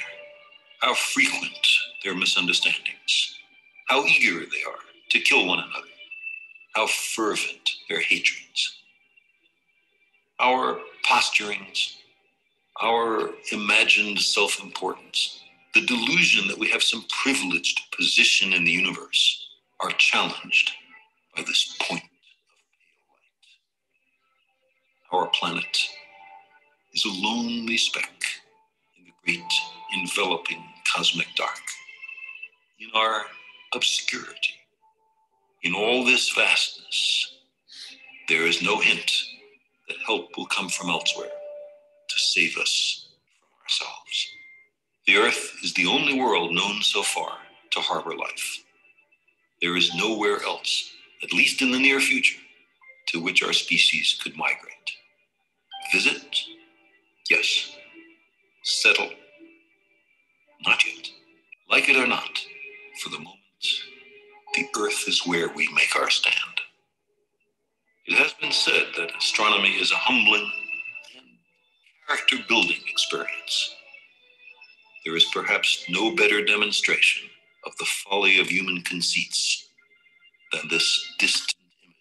How frequent their misunderstandings, how eager they are to kill one another, how fervent their hatreds. Our posturings, our imagined self importance, the delusion that we have some privileged position in the universe are challenged by this point of pale light. Our planet is a lonely speck in the great enveloping cosmic dark. In our obscurity, in all this vastness, there is no hint that help will come from elsewhere to save us from ourselves. The Earth is the only world known so far to harbor life. There is nowhere else, at least in the near future, to which our species could migrate. Visit? Yes. Settle? Not yet. Like it or not, for the moment, the Earth is where we make our stand. It has been said that astronomy is a humbling and character building experience. There is perhaps no better demonstration of the folly of human conceits than this distant image.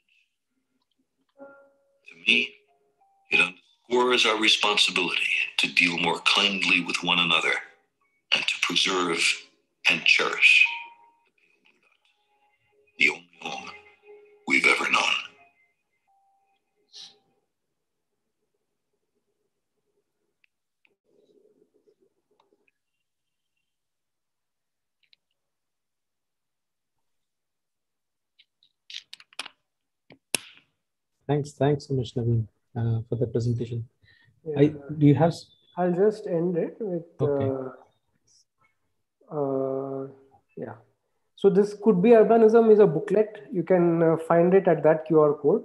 To me, it underscores our responsibility to deal more kindly with one another and to preserve and cherish the only home we've ever known. Thanks, thanks so much, Naveen, uh, for the presentation. Yeah. I do you have? I'll just end it with, Okay. uh, uh, yeah. So this could be urbanism is a booklet. You can uh, find it at that QR code.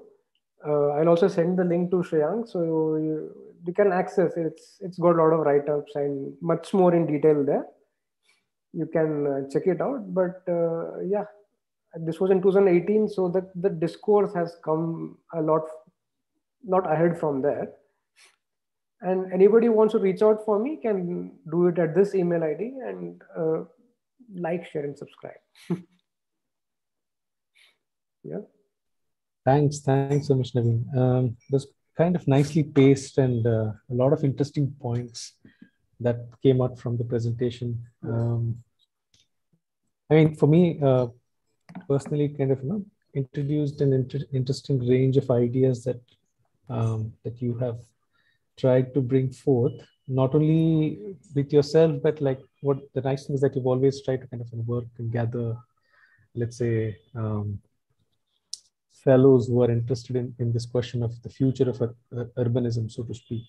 Uh, I'll also send the link to Shreyank, so you, you can access it. It's it's got a lot of write-ups and much more in detail there. You can uh, check it out. But uh, yeah, this was in 2018, so the the discourse has come a lot, lot ahead from there. And anybody who wants to reach out for me can do it at this email ID and uh, like, share, and subscribe. yeah. Thanks, thanks so much, Naveen. Um, that's kind of nicely paced and uh, a lot of interesting points that came out from the presentation. Um, I mean, for me, uh, personally, kind of, you know, introduced an inter interesting range of ideas that um, that you have tried to bring forth, not only with yourself, but like what the nice thing is that you've always tried to kind of work and gather, let's say, um, fellows who are interested in, in this question of the future of urbanism, so to speak.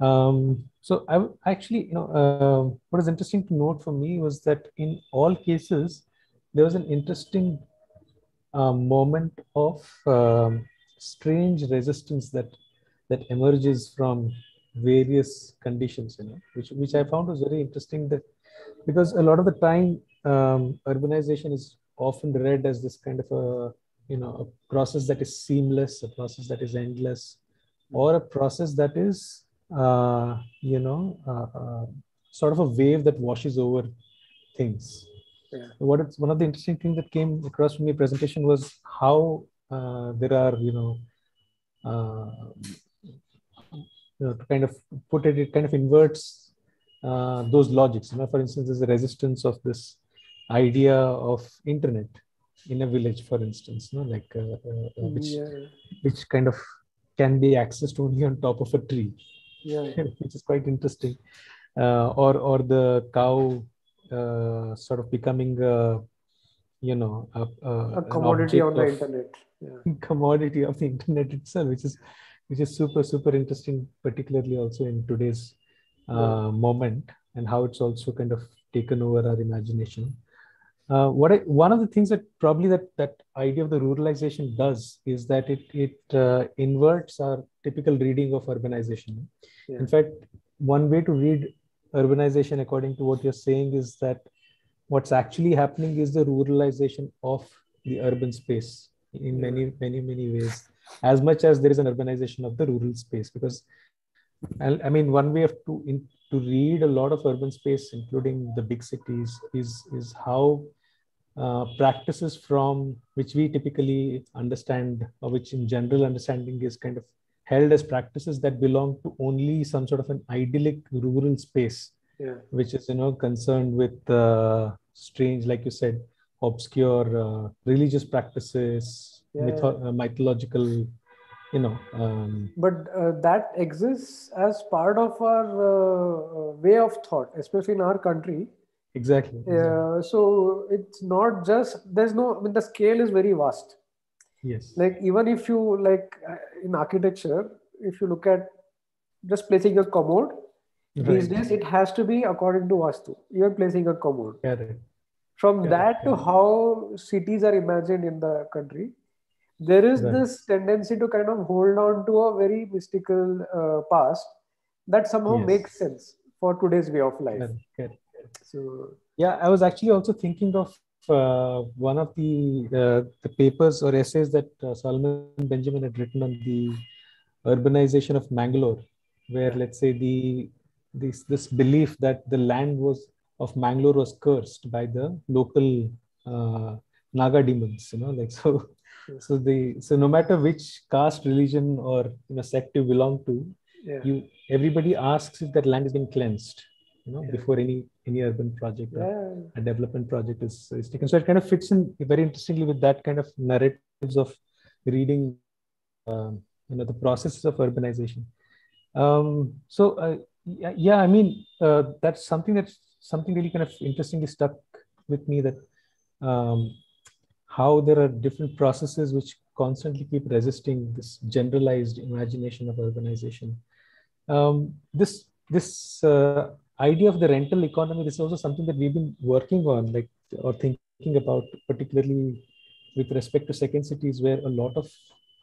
Um, so I actually, you know, uh, what is interesting to note for me was that in all cases, there was an interesting uh, moment of um, strange resistance that that emerges from various conditions, you know, which which I found was very interesting. That because a lot of the time, um, urbanization is often read as this kind of a you know a process that is seamless, a process that is endless, or a process that is uh, you know, uh, uh, sort of a wave that washes over things. Yeah. What it's one of the interesting things that came across from your presentation was how uh, there are, you know, uh, you know, to kind of put it, it kind of inverts uh, those logics. You know, for instance, there's a resistance of this idea of internet in a village, for instance, you know, like which yeah. which kind of can be accessed only on top of a tree yeah. which is quite interesting. Uh, or or the cow uh, sort of becoming a, you know a, a, a commodity on the of, internet. Yeah. Commodity of the internet itself, which is which is super super interesting, particularly also in today's uh, yeah. moment and how it's also kind of taken over our imagination. Uh, what I, one of the things that probably that that idea of the ruralization does is that it it uh, inverts our typical reading of urbanization. Yeah. In fact, one way to read urbanization, according to what you're saying, is that what's actually happening is the ruralization of the urban space in many many many ways, as much as there is an urbanization of the rural space. Because I mean, one way of to in, to read a lot of urban space, including the big cities, is is how uh, practices from which we typically understand or which in general understanding is kind of held as practices that belong to only some sort of an idyllic rural space yeah. which is you know concerned with uh, strange like you said obscure uh, religious practices yeah. mytho- uh, mythological you know um, but uh, that exists as part of our way of thought especially in our country exactly, Yeah. so it's not just there's no i mean the scale is very vast yes like even if you like uh, in architecture if you look at just placing a commode right. these days it has to be according to vastu even placing a commode Correct. From Correct. that to how cities are imagined in the country there is right. this tendency to kind of hold on to a very mystical uh, past that somehow yes. makes sense for today's way of life. So yeah, I was actually also thinking of uh, one of the uh, the papers or essays that uh, Solomon Benjamin had written on the urbanization of Mangalore, where let's say the this this belief that the land was of Mangalore was cursed by the local uh, Naga demons, you know, like so. So the so no matter which caste, religion, or you know sect you belong to, yeah. you everybody asks if that land has been cleansed you know, yeah. before any any urban project yeah. or a development project is, is taken. So it kind of fits in very interestingly with that kind of narratives of reading, um, you know, the processes of urbanization. Um, so uh, yeah, yeah, I mean, uh, that's something that's something really kind of interestingly stuck with me that um, how there are different processes which constantly keep resisting this generalized imagination of urbanization. Um, this this uh, idea of the rental economy this is also something that we've been working on like or thinking about particularly with respect to second cities where a lot of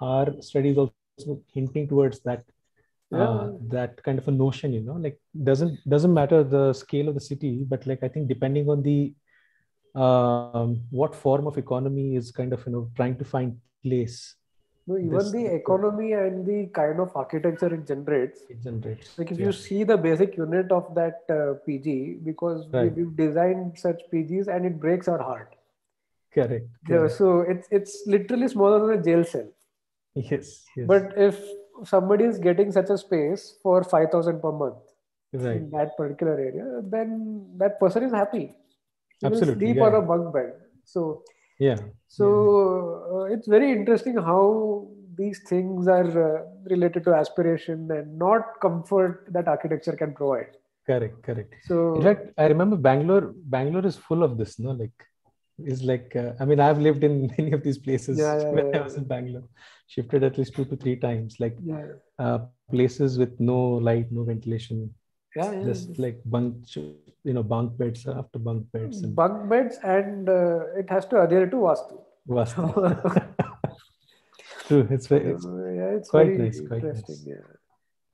our studies also hinting towards that yeah. uh, that kind of a notion you know like doesn't doesn't matter the scale of the city but like i think depending on the um, what form of economy is kind of you know trying to find place no, even this, the economy and the kind of architecture it generates. It generates. Like if yeah. you see the basic unit of that uh, PG, because right. we, have designed such PGs and it breaks our heart. Correct. Yeah, so it's it's literally smaller than a jail cell. Yes, yes. But if somebody is getting such a space for five thousand per month, right. in that particular area, then that person is happy. He Absolutely, sleep yeah. on a bunk bed. So Yeah. so uh, it's very interesting how these things are uh, related to aspiration and not comfort that architecture can provide. Correct. Correct. So In fact, I remember Bangalore. Bangalore is full of this. No, like, is like. Uh, I mean, I've lived in many of these places Yeah, yeah, when yeah. I was in Bangalore. Shifted at least two to three times. Like uh, places with no light, no ventilation, yeah, just like bunk, you know, bunk beds after bunk beds and bunk beds and uh, it has to adhere to vastu. Vastu. True. It's very. It's, yeah, it's quite very nice, quite interesting. nice. Yeah.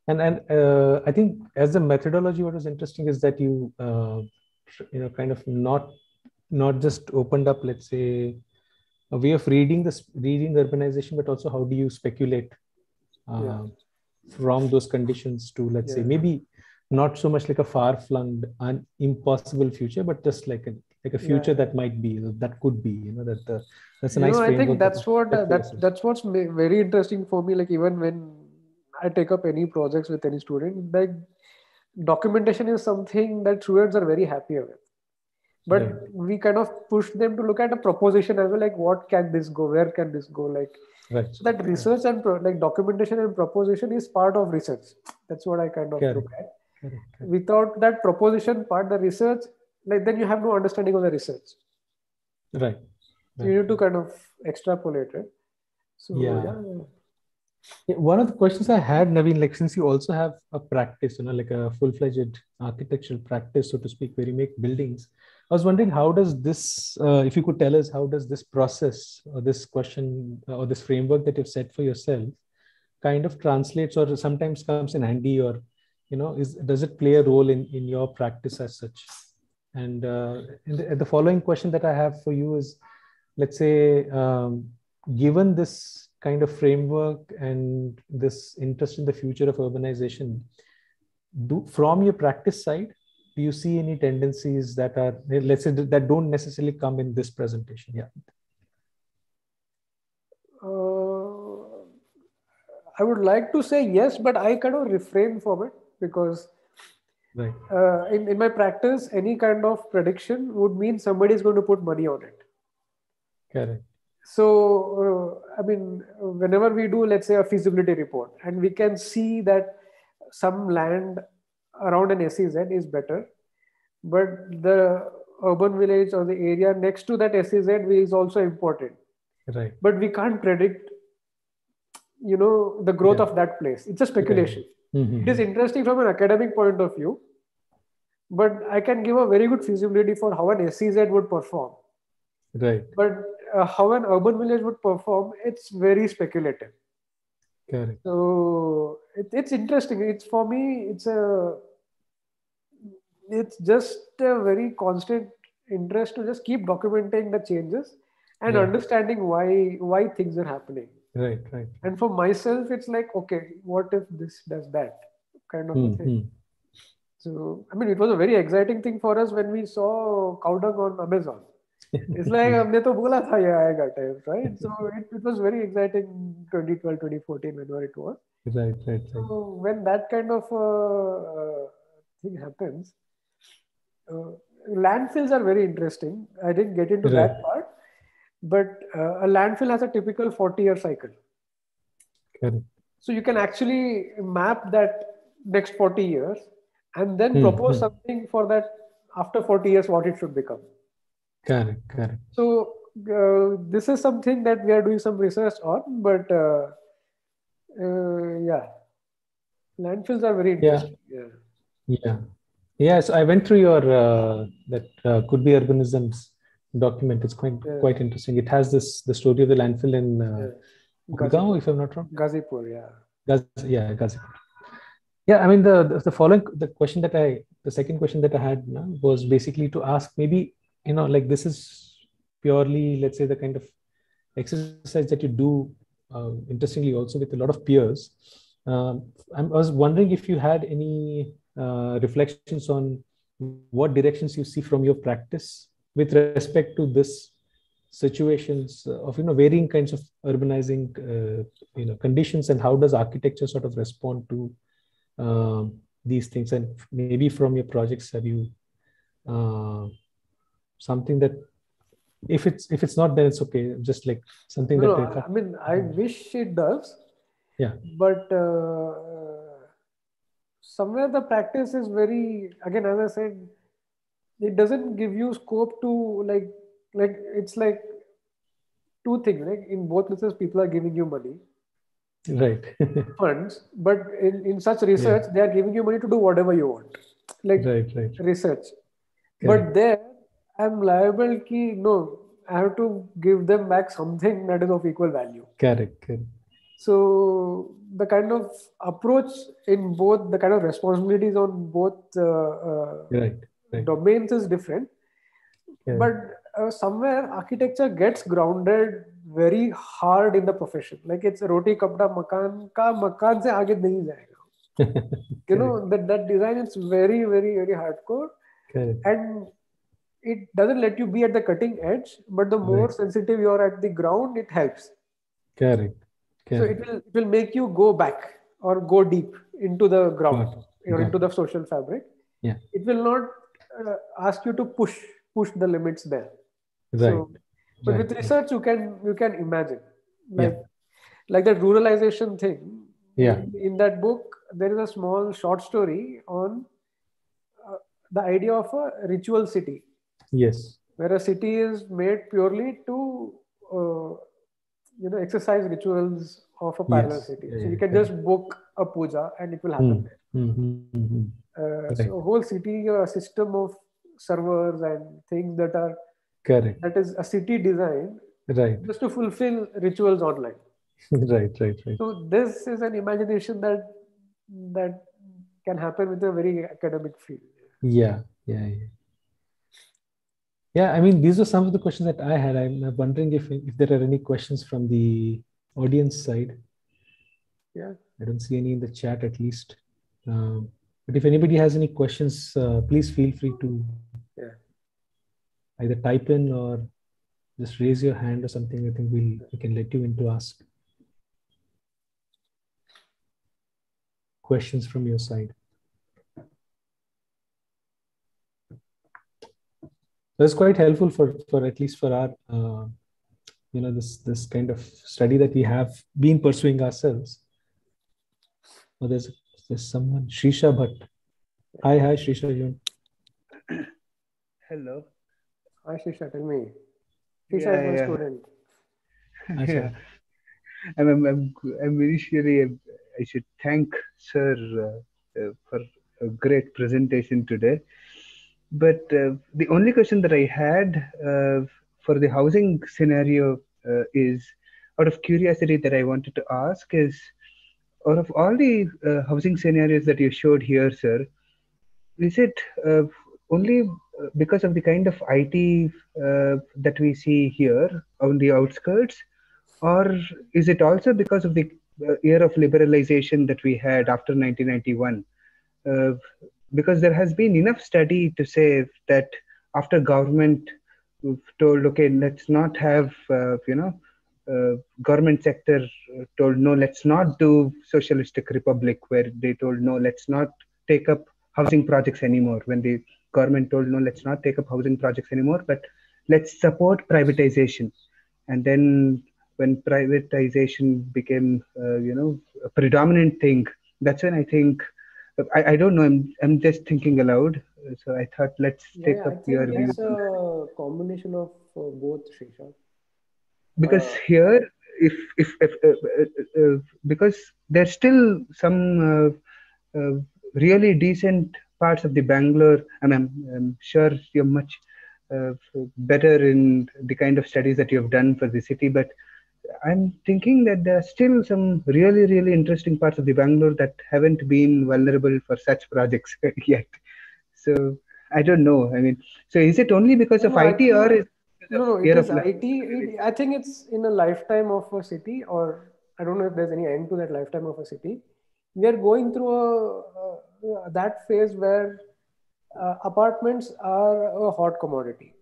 and and uh, I think as a methodology, what was interesting is that you, uh, you know, kind of not not just opened up, let's say, a way of reading this reading the urbanization, but also how do you speculate uh, Yeah. from those conditions to let's say maybe not so much like a far-flung and impossible future, but just like a like a future Yeah. that might be that could be you know that the, that's a You nice know, I think that's what that that's that's what's very interesting for me. Like even when I take up any projects with any student, like documentation is something that students are very happy with. But Right. we kind of push them to look at a proposition as well, like what can this go, where can this go, like right so that research and pro- like documentation and proposition is part of research. That's what I kind of Correct. look at. Correct. Without that proposition part, the research, like then you have no understanding of the research. right So you need to kind of extrapolate it. So Yeah. yeah, yeah. Yeah, one of the questions I had, Naveen, like since you also have a practice, you know, like a full-fledged architectural practice, so to speak, where you make buildings, I was wondering how does this, uh, if you could tell us, how does this process or this question or this framework that you've set for yourself kind of translates or sometimes comes in handy or, you know, is does it play a role in in your practice as such? And uh, the, the following question that I have for you is, let's say, um, given this kind of framework and this interest in the future of urbanization, do from your practice side, do you see any tendencies that are, let's say, that don't necessarily come in this presentation? Yeah. Uh, I would like to say yes, but I kind of refrain from it because Right. uh, in, in my practice, any kind of prediction would mean somebody is going to put money on it. Correct. So, uh, I mean, whenever we do, let's say, a feasibility report, and we can see that some land around an SEZ is better, but the urban village or the area next to that SEZ is also important. Right. But we can't predict, you know, the growth Yeah. of that place. It's a speculation. Mhm. It is interesting from an academic point of view, but I can give a very good feasibility for how an SEZ would perform. Right. But uh, how an urban village would perform, it's very speculative. Correct. So it, it's interesting. It's for me, it's a, it's just a very constant interest to just keep documenting the changes and Yeah. understanding why why things are happening. Right. Right. And for myself, it's like, okay, what if this does that kind of a thing. Mhm. So I mean, it was a very exciting thing for us when we saw cow dung on Amazon. It's like हमने तो बोला था ये आएगा type, right? So it, it was very exciting 2012, 2014, whenever it was. Right. Right. Right. So when that kind of uh, uh, thing happens, uh, landfills are very interesting. I didn't get into that part, but uh, a landfill has a typical 40-year cycle. Correct. So you can actually map that next 40 years and then Hmm, propose hmm. something for that after 40 years what it should become. Correct. Correct. So uh, this is something that we are doing some research on, but uh, uh, yeah, landfills are very interesting. Yeah. Yeah. Yeah. So I went through your uh, that uh, could be urbanisms document. It's quite Yeah. quite interesting. It has this the story of the landfill in uh. Gurgaon, if I'm not wrong. Gazipur, yeah. Gaz, yeah, Gazipur. Yeah, I mean the, the the following the question that I the second question that I had no, was basically to ask maybe you know like this is purely let's say the kind of exercise that you do uh, interestingly also with a lot of peers. Um, I was wondering if you had any uh, reflections on what directions you see from your practice with respect to this situations of you know varying kinds of urbanizing uh, you know conditions and how does architecture sort of respond to um, these things? And maybe from your projects have you uh, something that if it's if it's not there it's okay. Just like something no, that no, i mean i wish it does. Yeah. But uh, somewhere the practice is very again as i said it doesn't give you scope to like like it's like two things like in both places people are giving you money. Right. Funds but in, in such research yeah. they are giving you money to do whatever you want. Like right right. research. But there i'm liable ki no i have to give them back something that is of equal value. Correct, correct. So the kind of approach in both the kind of responsibilities on both uh, uh, right, right. domains is different. But uh, somewhere architecture gets grounded very hard in the profession. Like it's roti kapda makan ka makan se aage nahi jayega. You know that that design is very very very hardcore. Correct. and it doesn't let you be at the cutting edge but the more right. sensitive you are at the ground it helps. Correct, correct. so it will it will make you go back or go deep into the ground or into the social fabric. Yeah. It will not uh, ask you to push push the limits there. Right. so, but right. with research you can you can imagine. Like Yeah. like that ruralization thing. Yeah. in, in that book there is a small short story on uh, the idea of a ritual city. Yes. Where a city is made purely to uh, you know exercise rituals of a parallel Yes. city Yeah, so you can yeah. just book a puja and it will happen Hmm. there Mhm, mhm. uh, so a whole city a system of servers and things that are correct that is a city design right just to fulfill rituals online right right right so this is an imagination that that can happen with a very academic field Yeah, yeah, yeah. Yeah, I mean, these are some of the questions that I had. I'm wondering if if there are any questions from the audience side. Yeah. I don't see any in the chat at least. Um, but if anybody has any questions, uh, please feel free to Yeah. either type in or just raise your hand or something. I think we'll we can let you in to ask questions from your side. That's quite helpful for for at least for our uh, you know this this kind of study that we have been pursuing ourselves. Oh, there's there's someone Shrisha Bhatt. Hi, hi, Shrisha. You Hello. Hi, Shisha, tell me. Shisha Yeah, is my yeah. student. Acha. Yeah. I'm, I'm, I'm, I'm initially, I should thank Sir uh, uh, for a great presentation today. But uh, the only question that I had uh, for the housing scenario uh, is out of curiosity that I wanted to ask is out of all the uh, housing scenarios that you showed here, sir, is it uh, only uh, because of the kind of IT that we see here on the outskirts, or is it also because of the year of liberalization that we had after 1991? Because there has been enough study to say that after government told, okay, let's not have, uh, you know, uh, government sector told no, let's not do socialistic republic, where they told no, let's not take up housing projects anymore. When the government told no, let's not take up housing projects anymore, but let's support privatization. And then when privatization became, uh, you know, a predominant thing, that's when I think I, I don't know. I'm I'm just thinking aloud. So I thought let's take Yeah, up your views it's a combination of uh, both, Shisha. because Uh, here if if, if uh, uh, uh, because there's still some uh, uh, really decent parts of the bangalore mean, I'm, I'm sure you're much uh, better in the kind of studies that you've done for the city but i'm thinking that there are still some really really interesting parts of the bangalore that haven't been vulnerable for such projects yet so i don't know i mean so is it only because of No, I it or is No, it of is IT. It, I think it's in a lifetime of a city, or I don't know if there's any end to that lifetime of a city. We are going through a, uh, that phase where uh, apartments are a hot commodity.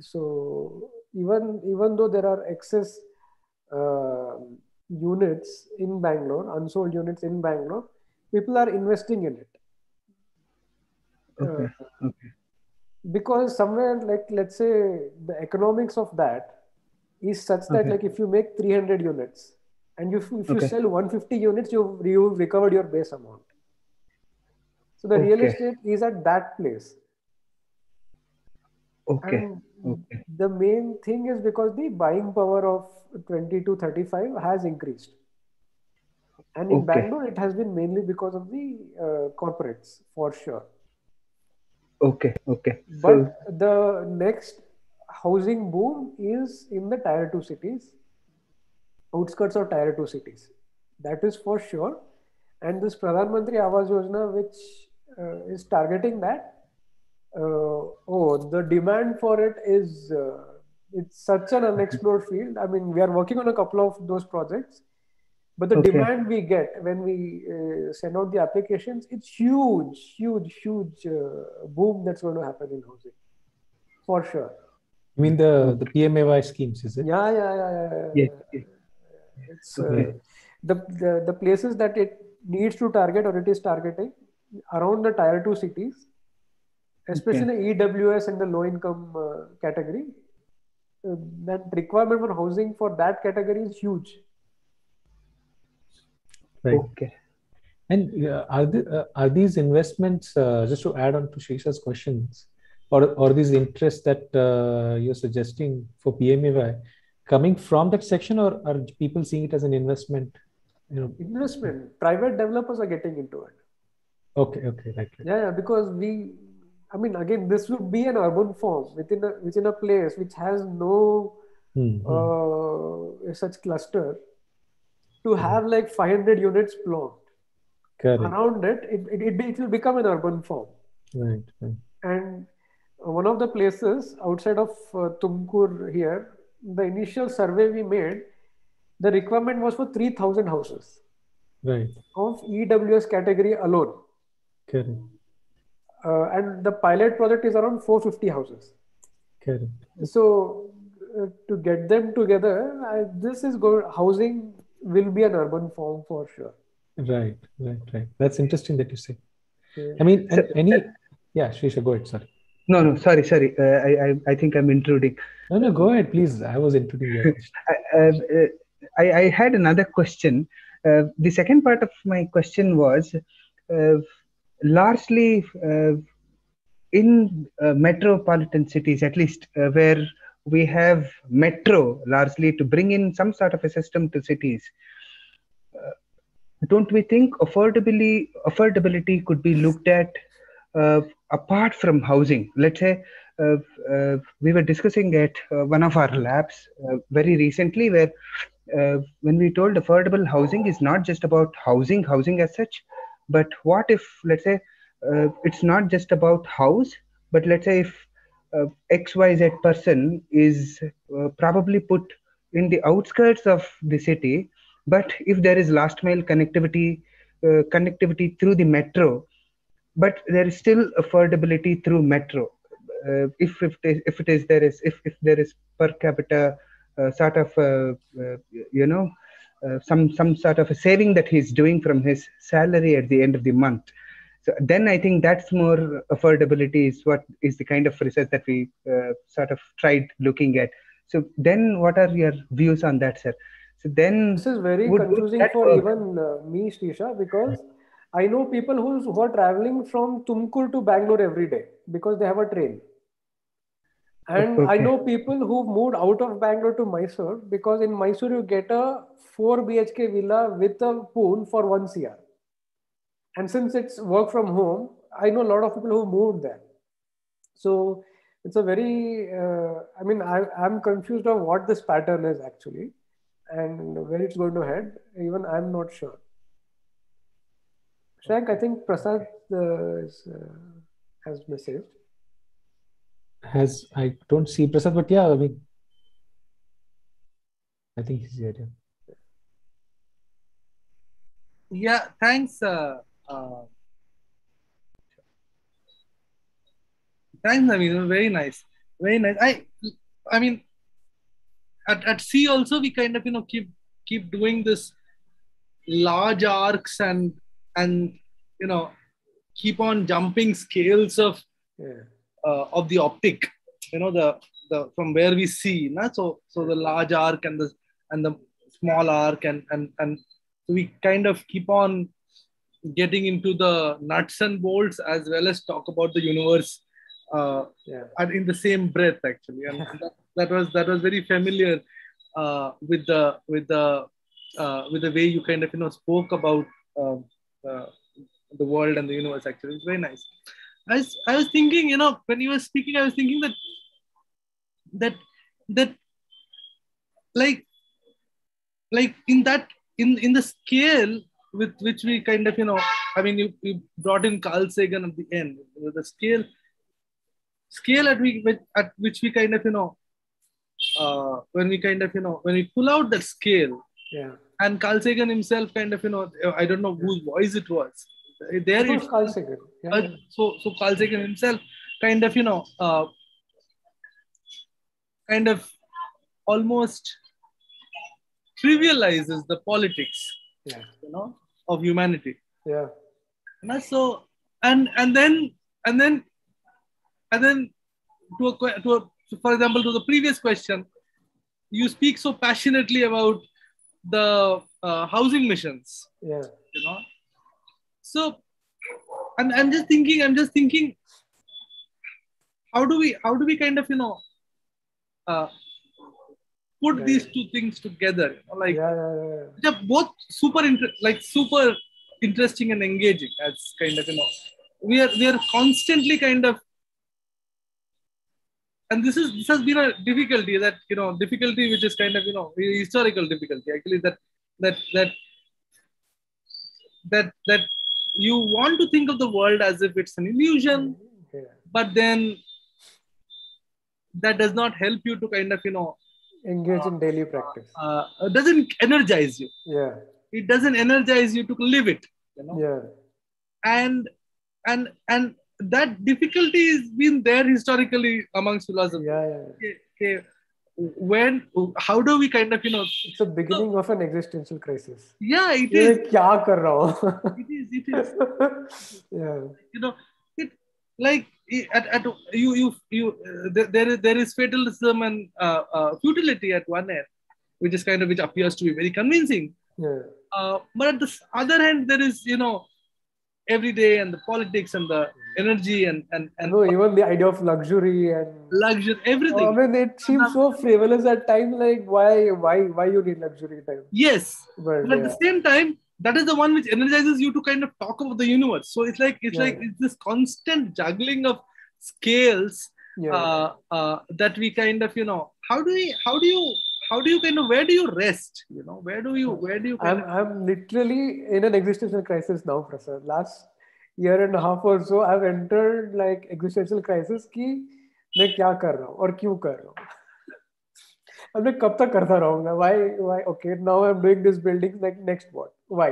So even even though there are excess units in Bangalore, unsold units in Bangalore, people are investing in it. Okay. Uh, Okay. because somewhere like let's say the economics of that is such that Okay. like if you make 300 units and you, if you Okay. sell 150 units you you've recovered your base amount so the real estate is at that place Okay. and Okay. the main thing is because the buying power of 20 to 35 has increased and in Okay. bangalore it has been mainly because of the uh, corporates for sure Okay. Okay. So, but the next housing boom is in the tier 2 cities outskirts of tier 2 cities that is for sure and this pradhan mantri awas yojana which uh, is targeting that oh the demand for it is uh, it's such an unexplored field i mean we are working on a couple of those projects but the Okay. demand we get when we uh, send out the applications it's huge huge huge uh, boom that's going to happen in housing for sure I mean the the PMAY schemes, is it? yeah yeah yeah, yeah, yeah, yes. yeah. it's uh, Okay. the, the the places that it needs to target or it is targeting around the tier 2 cities especially the ews and the low income uh, category uh, that requirement for housing for that category is huge Right. Okay. And uh, are the, uh, are these investments uh, just to add on to Shisha's questions, or or these interests that uh, you're suggesting for PMAY coming from that section, or are people seeing it as an investment? You know. investment private developers are getting into it Okay. Okay. Right. right. yeah, yeah because we i mean again this would be an urban form within a within a place which has no Hmm, hmm. uh, such cluster to have like 500 units plonked Correct. around it it, it, it, it will become an urban form Right. Right. and one of the places outside of uh, tumkur here the initial survey we made the requirement was for 3000 houses Right. of ews category alone Correct. Uh, and the pilot project is around 450 houses Correct. so uh, to get them together I, this is going housing will be an urban form for sure Right. Right. Right. That's interesting that you say. Yeah. I mean, So- any. Yeah, Shisha, go ahead. Sorry. No, no, sorry, sorry. Uh, I, I, I think I'm intruding. No, no, go ahead, please. I was intruding your. I, uh, uh, I, I had another question. Uh, the second part of my question was uh, largely uh, in uh, metropolitan cities, at least uh, where we have metro largely to bring in some sort of a system to cities. Don't we think affordability affordability could be looked at uh, apart from housing? Let's say uh, uh, we were discussing at one of our labs very recently where when we told affordable housing is not just about housing housing as such but what if let's say uh, it's not just about house but let's say if uh, xyz person is uh, probably put in the outskirts of the city but if there is last mile connectivity uh, connectivity through the metro but there is still affordability through metro uh, if if it is, if it is there is if, if there is per capita uh, sort of you know uh, some some sort of a saving that he's doing from his salary at the end of the month so then i think that's more affordability is what is the kind of research that we uh, sort of tried looking at so then what are your views on that sir so then This is very Would- would confusing that for work? even uh, me, Srisha, because I know people who's, who are traveling from Tumkur to Bangalore every day because they have a train. And I know people who've moved out of Bangalore to Mysore because in Mysore you get a 4 BHK villa with a pool for 1 CR. And since it's work from home, I know a lot of people who moved there. So it's a very, uh, I mean, I, I'm confused of what this pattern is actually and where it's going to head. Even I'm not sure. Shank, I think Prasad uh, is, uh, has messaged. Has I don't see Prasad, but yeah, I mean, I think he's here. Yeah. Yeah, thanks. Uh, uh, thanks, Naveen. Very nice. Very nice. I, I mean, at, at sea also we kind of you know keep keep doing this large arcs and and you know keep on jumping scales of yeah of the optic you know the the from where we see na? so so the large arc and the and the small arc and and and we kind of keep on getting into the nuts and bolts as well as talk about the universe uh, yeah. and in the same breath actually. And that, that was that was very familiar uh, with the with the uh, with the way you kind of you know spoke about um, uh, the world and the universe actually. It's very nice I was, I was thinking you know when you were speaking i was thinking that that that like like in that in in the scale with which we kind of you know i mean you, you brought in carl sagan at the end the scale scale at, we, at which we kind of you know uh, when we kind of you know when we pull out that scale. Yeah. And carl sagan himself kind of you know i don't know whose voice it was there It was Carl Sagan. Yeah, uh, so so carl sagan himself kind of you know uh, kind of almost trivializes the politics yeah. you know of humanity. Yeah. And so and and then and then and then to a, to a for example to the previous question you speak so passionately about the uh, housing missions. Yeah. You know so I'm, I'm just thinking i'm just thinking how do we how do we kind of you know uh, put Yeah, these yeah. two things together you know, like yeah yeah yeah, yeah. they're both super inter- like super interesting and engaging as kind of you know we are we are constantly kind of and this is this has been a difficulty that you know difficulty which is kind of you know historical difficulty actually that that that that that you want to think of the world as if it's an illusion yeah. but then that does not help you to kind of you know engage in daily practice. uh, doesn't energize you. Yeah. It doesn't energize you to live it you know? Yeah. And and and that difficulty has been there historically amongst philosophers. Yeah yeah. Okay, okay, when how do we kind of you know it's a beginning so, of an existential crisis. Yeah it is, it is, it is. yeah. You know it like at, at you you you uh, there is there is fatalism and uh, uh, futility at one end which is kind of which appears to be very convincing. Yeah. Uh, but at the other end there is you know every day and the politics and the yeah energy and and, and no even the idea of luxury and luxury everything I mean, it seems so frivolous at times. Like, why, why, why you need luxury time? yes But but at yeah, the same time that is the one which energizes you to kind of talk about the universe so it's like it's Yeah. like it's this constant juggling of scales yeah, uh, uh, that we kind of you know how do we how do you how do you kind of where do you rest you know where do you where do you kind I'm, I'm literally in an existential crisis now, Prasad. Last year and a half or so, I've entered like existential crisis कि मैं क्या कर रहा हूँ और क्यों कर रहा हूँ अब मैं कब तक करता रहूंगा why why okay now I'm doing this building like next what why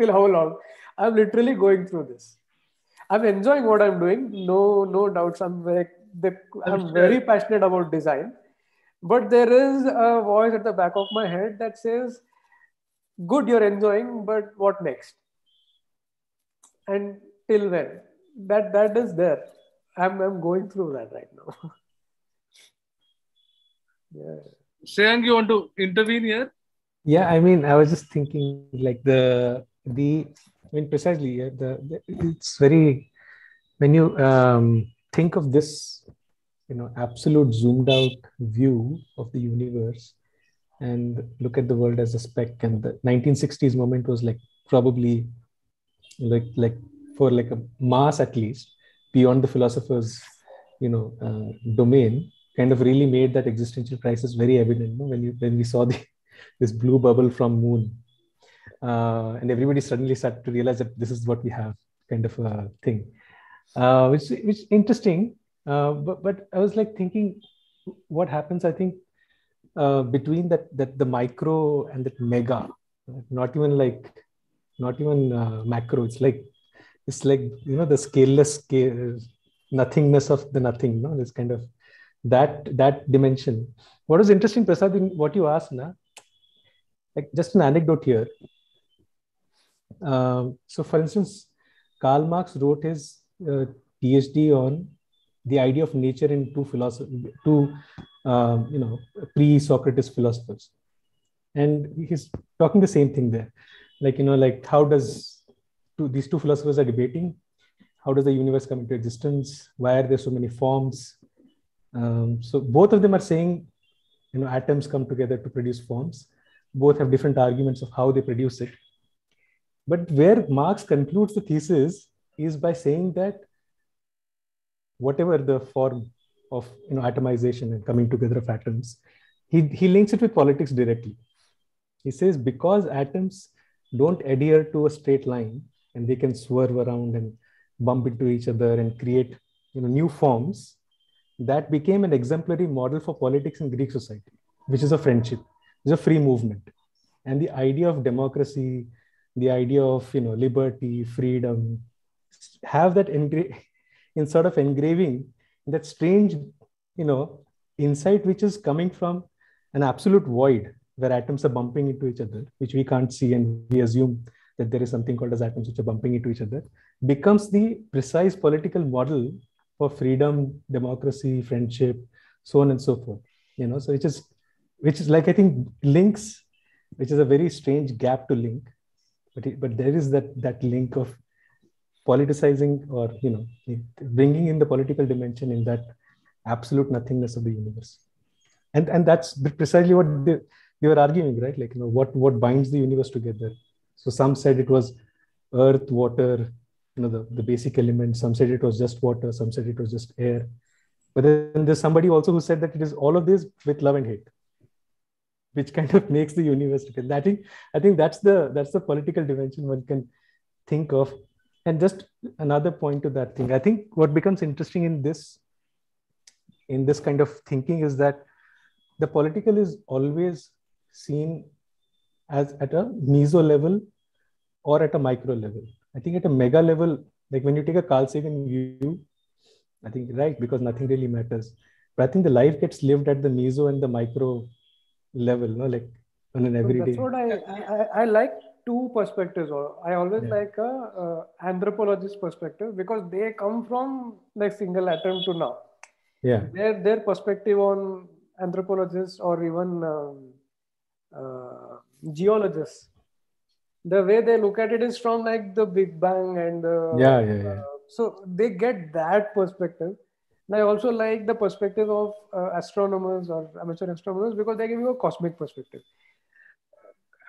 till how long I'm literally going through this I'm enjoying what I'm doing no no doubts I'm very the, I'm sure. very passionate about design but there is a voice at the back of my head that says good you're enjoying but what next and till when that that is there. I'm i'm going through that right now. Yeah. Shreyank, you want to intervene here? Yeah, I mean, I was just thinking like the the I mean precisely yeah, the, the it's very when you um, think of this you know absolute zoomed out view of the universe and look at the world as a speck and the 1960s moment was like probably like like for like a mass at least beyond the philosopher's you know uh, domain kind of really made that existential crisis very evident no? when you when we saw the this blue bubble from moon uh, and everybody suddenly started to realize that this is what we have kind of a thing uh, which which interesting uh, but but i was like thinking what happens i think uh, between that that the micro and that mega not even like not even uh, macro. It's like it's like you know the scaleless scale nothingness of the nothing no? This kind of that that dimension. What was interesting prasad in what you asked na? Like just an anecdote here. Um, so for instance Karl Marx wrote his uh, PhD on the idea of nature in two philosophy, two um, you know pre-Socrates philosophers, and he's talking the same thing there, like you know like how does two, these two philosophers are debating? How does the universe come into existence? Why are there so many forms? Um, so both of them are saying you know atoms come together to produce forms. Both have different arguments of how they produce it. But where marx concludes the thesis is by saying that whatever the form of you know atomization and coming together of atoms he, he links it with politics directly. He says because atoms don't adhere to a straight line and they can swerve around and bump into each other and create you know new forms. That became an exemplary model for politics in greek society which is a friendship is a free movement. And the idea of democracy the idea of you know liberty freedom have that engra- in sort of engraving that strange you know insight which is coming from an absolute void where atoms are bumping into each other which we can't see and we assume that there is something called as atoms which are bumping into each other becomes the precise political model for freedom democracy friendship so on and so forth you know. So which is which is like i think links which is a very strange gap to link but it, but there is that that link of politicizing or you know bringing in the political dimension in that absolute nothingness of the universe. And and that's precisely what they, they were arguing right? Like you know what what binds the universe together. So some said it was earth water you know the, the basic elements. Some said it was just water. Some said it was just air. But then there's somebody also who said that it is all of this with love and hate which kind of makes the universe together. I think i think that's the that's the political dimension one can think of. And just another point to that thing. I think what becomes interesting in this in this kind of thinking is that the political is always seen as at a meso level or at a micro level i think at a mega level like when you take a carl sagan view i think right because nothing really matters but i think the life gets lived at the meso and the micro level no like on an everyday that's what I, I i like two perspectives. Or I always yeah. like a, a, anthropologist perspective because they come from like single atom to now. Yeah. Their their perspective on anthropologists or even um, uh, geologists, the way they look at it is from like the Big Bang and uh, yeah, yeah, yeah. Uh, so they get that perspective. And I also like the perspective of uh, astronomers or amateur astronomers because they give you a cosmic perspective.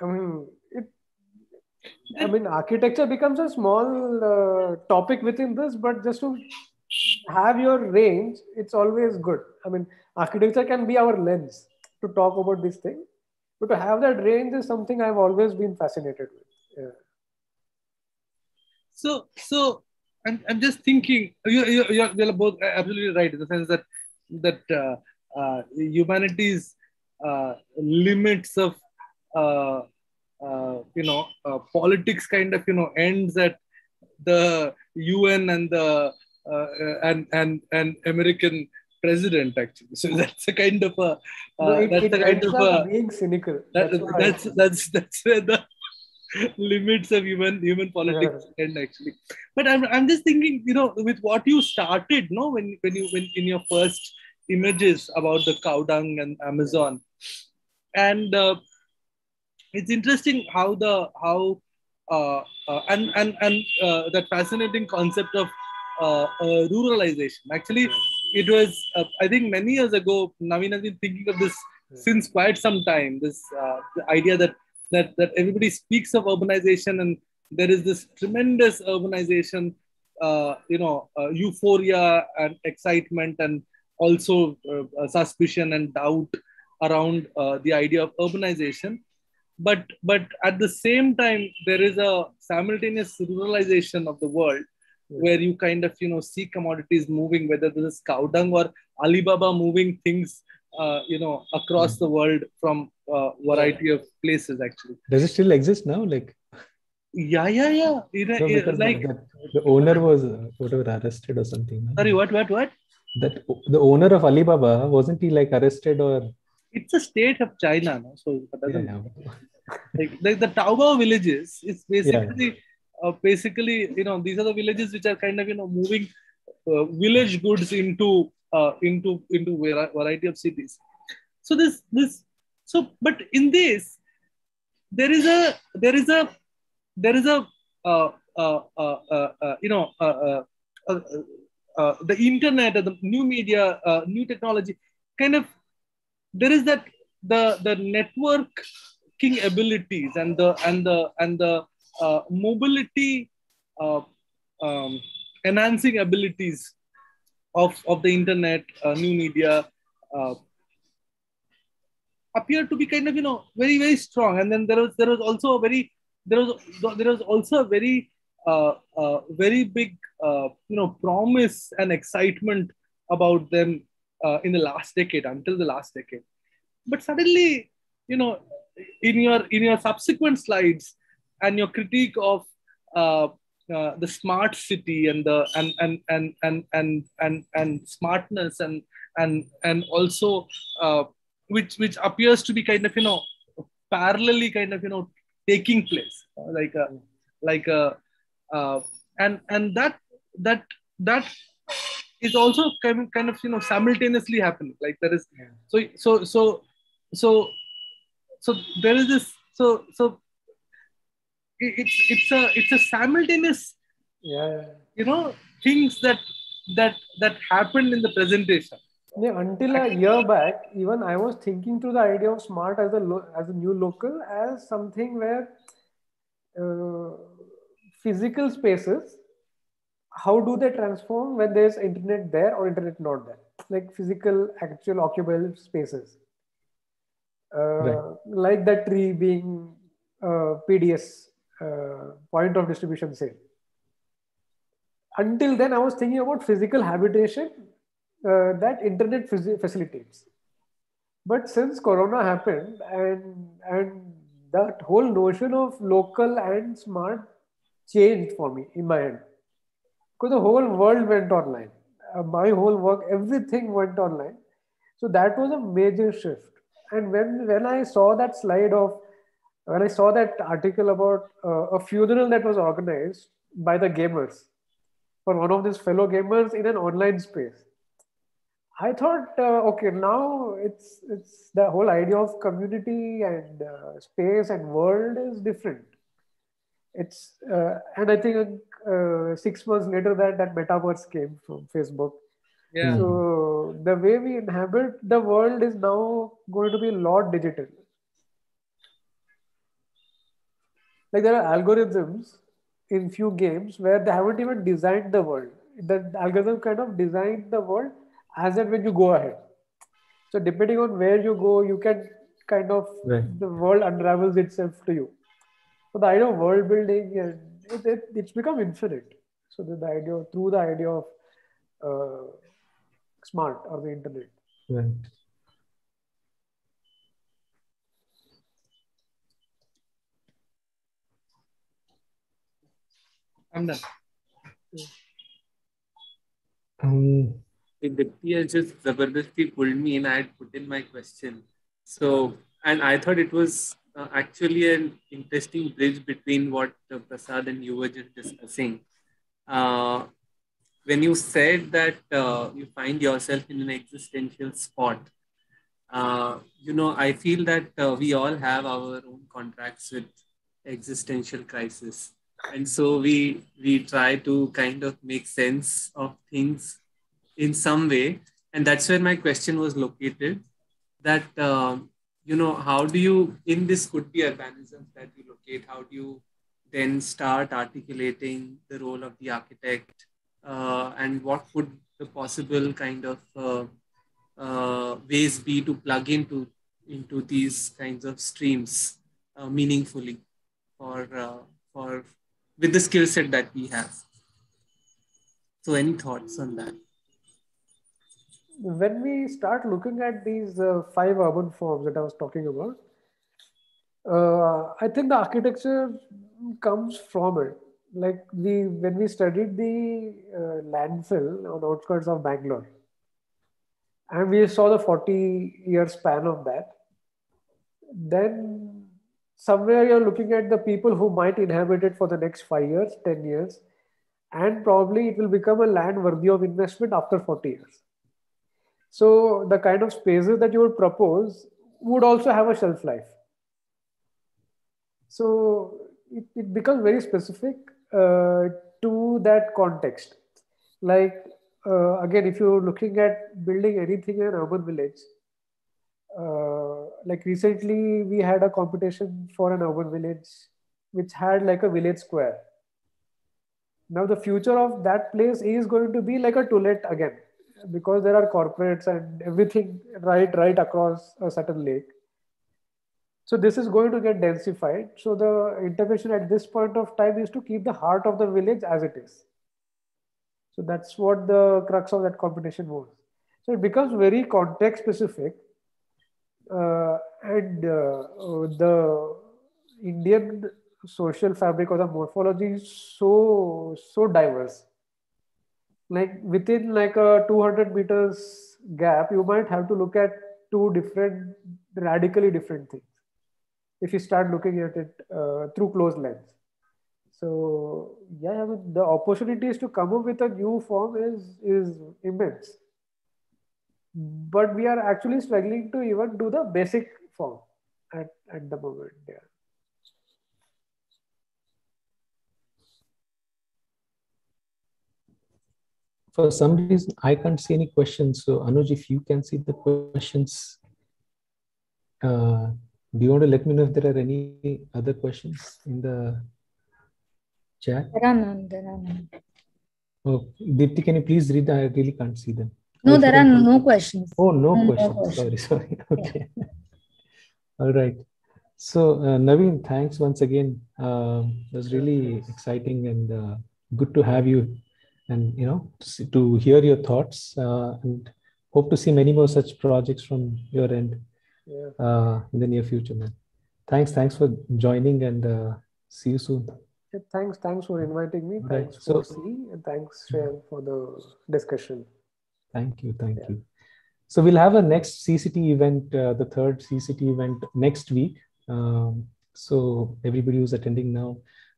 I mean, it I mean, architecture becomes a small uh, topic within this, but just to have your range, it's always good. I mean, architecture can be our lens to talk about this thing, but to have that range is something I've always been fascinated with. Yeah. So, so I'm, I'm just thinking, you, you, you're, both absolutely right in the sense that that uh, uh, humanity's uh, limits of uh, uh, you know uh, politics kind of you know ends at the UN and the uh, and and and American president actually. So that's a kind of a no, it, that's it a kind of a being cynical. That, that's that's, that's that's where the limits of human human politics yeah. end actually. But I'm I'm just thinking you know with what you started no when when you when in your first images about the cow dung and Amazon and uh, it's interesting how the how uh, uh, and and and uh, that fascinating concept of uh, uh, ruralization. Actually, it was uh, I think many years ago. Naveen has been thinking of this since quite some time. This uh, the idea that that that everybody speaks of urbanization and there is this tremendous urbanization, uh, you know, uh, euphoria and excitement and also suspicion and doubt around the idea of urbanization but but at the same time there is a simultaneous ruralization of the world. Where you kind of you know see commodities moving whether this is cow dung or alibaba moving things uh, you know across mm. the world from a uh, variety of places actually does it still exist now like yeah yeah yeah it, no, it, like the owner was uh, whatever arrested or something no? sorry what what what that the owner of alibaba wasn't he like arrested or it's a state of China, no? so it doesn't yeah, yeah. like, like the Taobao villages is basically uh, basically, you know, these are the villages which are kind of, you know, moving uh, village goods into uh, into into variety of cities. So this this so but in this there is a there is a there is a uh, uh, uh, you know the internet the new media new technology kind of there is that the the networking abilities and the and the and the uh, mobility uh, um, enhancing abilities of, of the internet, uh, new media, uh, appear to be kind of you know very very strong. And then there was there was also a very there was there was also a very uh, very big you know promise and excitement about them in the last decade until the last decade. But suddenly, you know, in your in your subsequent slides, and your critique of uh, uh, the smart city and the and and and and and and, and smartness and and and also uh, which which appears to be kind of you know parallelly kind of you know taking place. Like a like a uh, and and that that that is also kind of, kind of you know simultaneously happening. Like there is so so so so so there is this so so it's it's a it's a simultaneous yeah. you know things that that that happened in the presentation. Yeah, until a year back even i was thinking through the idea of smart as a lo- as a new local as something where uh, physical spaces how do they transform when there's internet there or internet not there? Like physical actual occupable spaces. Uh, right. like that tree being uh, pds uh, point of distribution sale. Until then, I was thinking about physical habitation uh, that internet facilitates. But since Corona happened and and that whole notion of local and smart changed for me in my head. Because the whole world went online. Uh, my whole work, everything went online. So that was a major shift. And when when I saw that slide of when I saw that article about uh, a funeral that was organized by the gamers for one of these fellow gamers in an online space, I thought, uh, okay, now it's it's the whole idea of community and uh, space and world is different. It's uh, and I think uh, six months later that that metaverse came from Facebook. Yeah. So the way we inhabit the world is now going to be a lot digital like there are algorithms in few games where they haven't even designed the world. The algorithm kind of designed the world as and when you go ahead. So depending on where you go, you can kind of right. the world unravels itself to you. So the idea of world building and it, it, it's become infinite. So the, the idea through the idea of uh, smart or the internet. Right. I'm done. Um, Dipti has just Zabardasti pulled me in. I had put in my question. So, and I thought it was uh, actually an interesting bridge between what uh, Prasad and you were just discussing. Uh, when you said that uh, you find yourself in an existential spot, uh, you know, I feel that uh, we all have our own contracts with existential crisis and so we we try to kind of make sense of things in some way. And that's where my question was located that um, you know how do you in this could be urbanism that you locate how do you then start articulating the role of the architect uh, and what could the possible kind of uh, uh, ways be to plug into into these kinds of streams uh, meaningfully for uh, for with the skill set that we have. So, any thoughts on that? When we start looking at these uh, five urban forms that I was talking about, uh, I think the architecture comes from it. Like we, when we studied the uh, landfill on outskirts of Bangalore, and we saw the 40 year span of that, then somewhere you're looking at the people who might inhabit it for the next five years, 10 years, and probably it will become a land worthy of investment after 40 years. So the kind of spaces that you would propose would also have a shelf life. So it, it becomes very specific uh, to that context. Like, uh, again, if you're looking at building anything in an urban village, uh, like recently we had a competition for an urban village which had like a village square. Now the future of that place is going to be like a toilet again because there are corporates and everything right right across a certain lake so this is going to get densified. So the intervention at this point of time is to keep the heart of the village as it is. So that's what the crux of that competition was. So it becomes very context specific. Uh, and uh, the Indian social fabric or the morphology is so, so diverse. Like within like a 200 meters gap, you might have to look at two different, radically different things if you start looking at it uh, through closed lens. So yeah, I mean, the opportunities to come up with a new form is is immense. But we are actually struggling to even do the basic form at, at the moment. Yeah. For some reason, I can't see any questions. So Anuj, if you can see the questions, uh, do you want to let me know if there are any other questions in the chat? There are none. There are none. Oh, Deepti, can you please read? I really can't see them. No, there are no questions. Oh, no, No questions. questions. Sorry, sorry. Okay. All right. So, uh, Naveen, thanks once again. Um, it was really exciting and uh, good to have you and, you know, to, see- to hear your thoughts uh, and hope to see many more such projects from your end Yeah. uh, in the near future, man. Thanks, thanks for joining and uh, see you soon. Yeah, Thanks, thanks for inviting me. Right. Thanks So- for SEA and thanks Shreyank for the discussion. Thank you, thank Yeah. you. So we'll have a next CCT event, uh, the third CCT event next week. Um, so everybody who's attending now,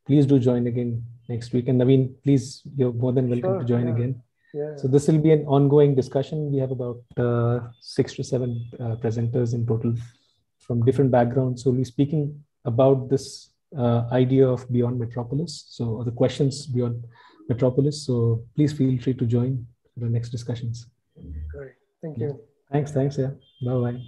please do join again next week. And Naveen, please, you're more than welcome Sure, to join yeah. again. Yeah. So this will be an ongoing discussion. We have about uh, six to seven uh, presenters in total from different backgrounds. So we'll be speaking about this uh, idea of beyond metropolis. So the questions beyond metropolis. So please feel free to join the next discussions. Great. Thank you. Thanks, thanks. Yeah. Bye bye.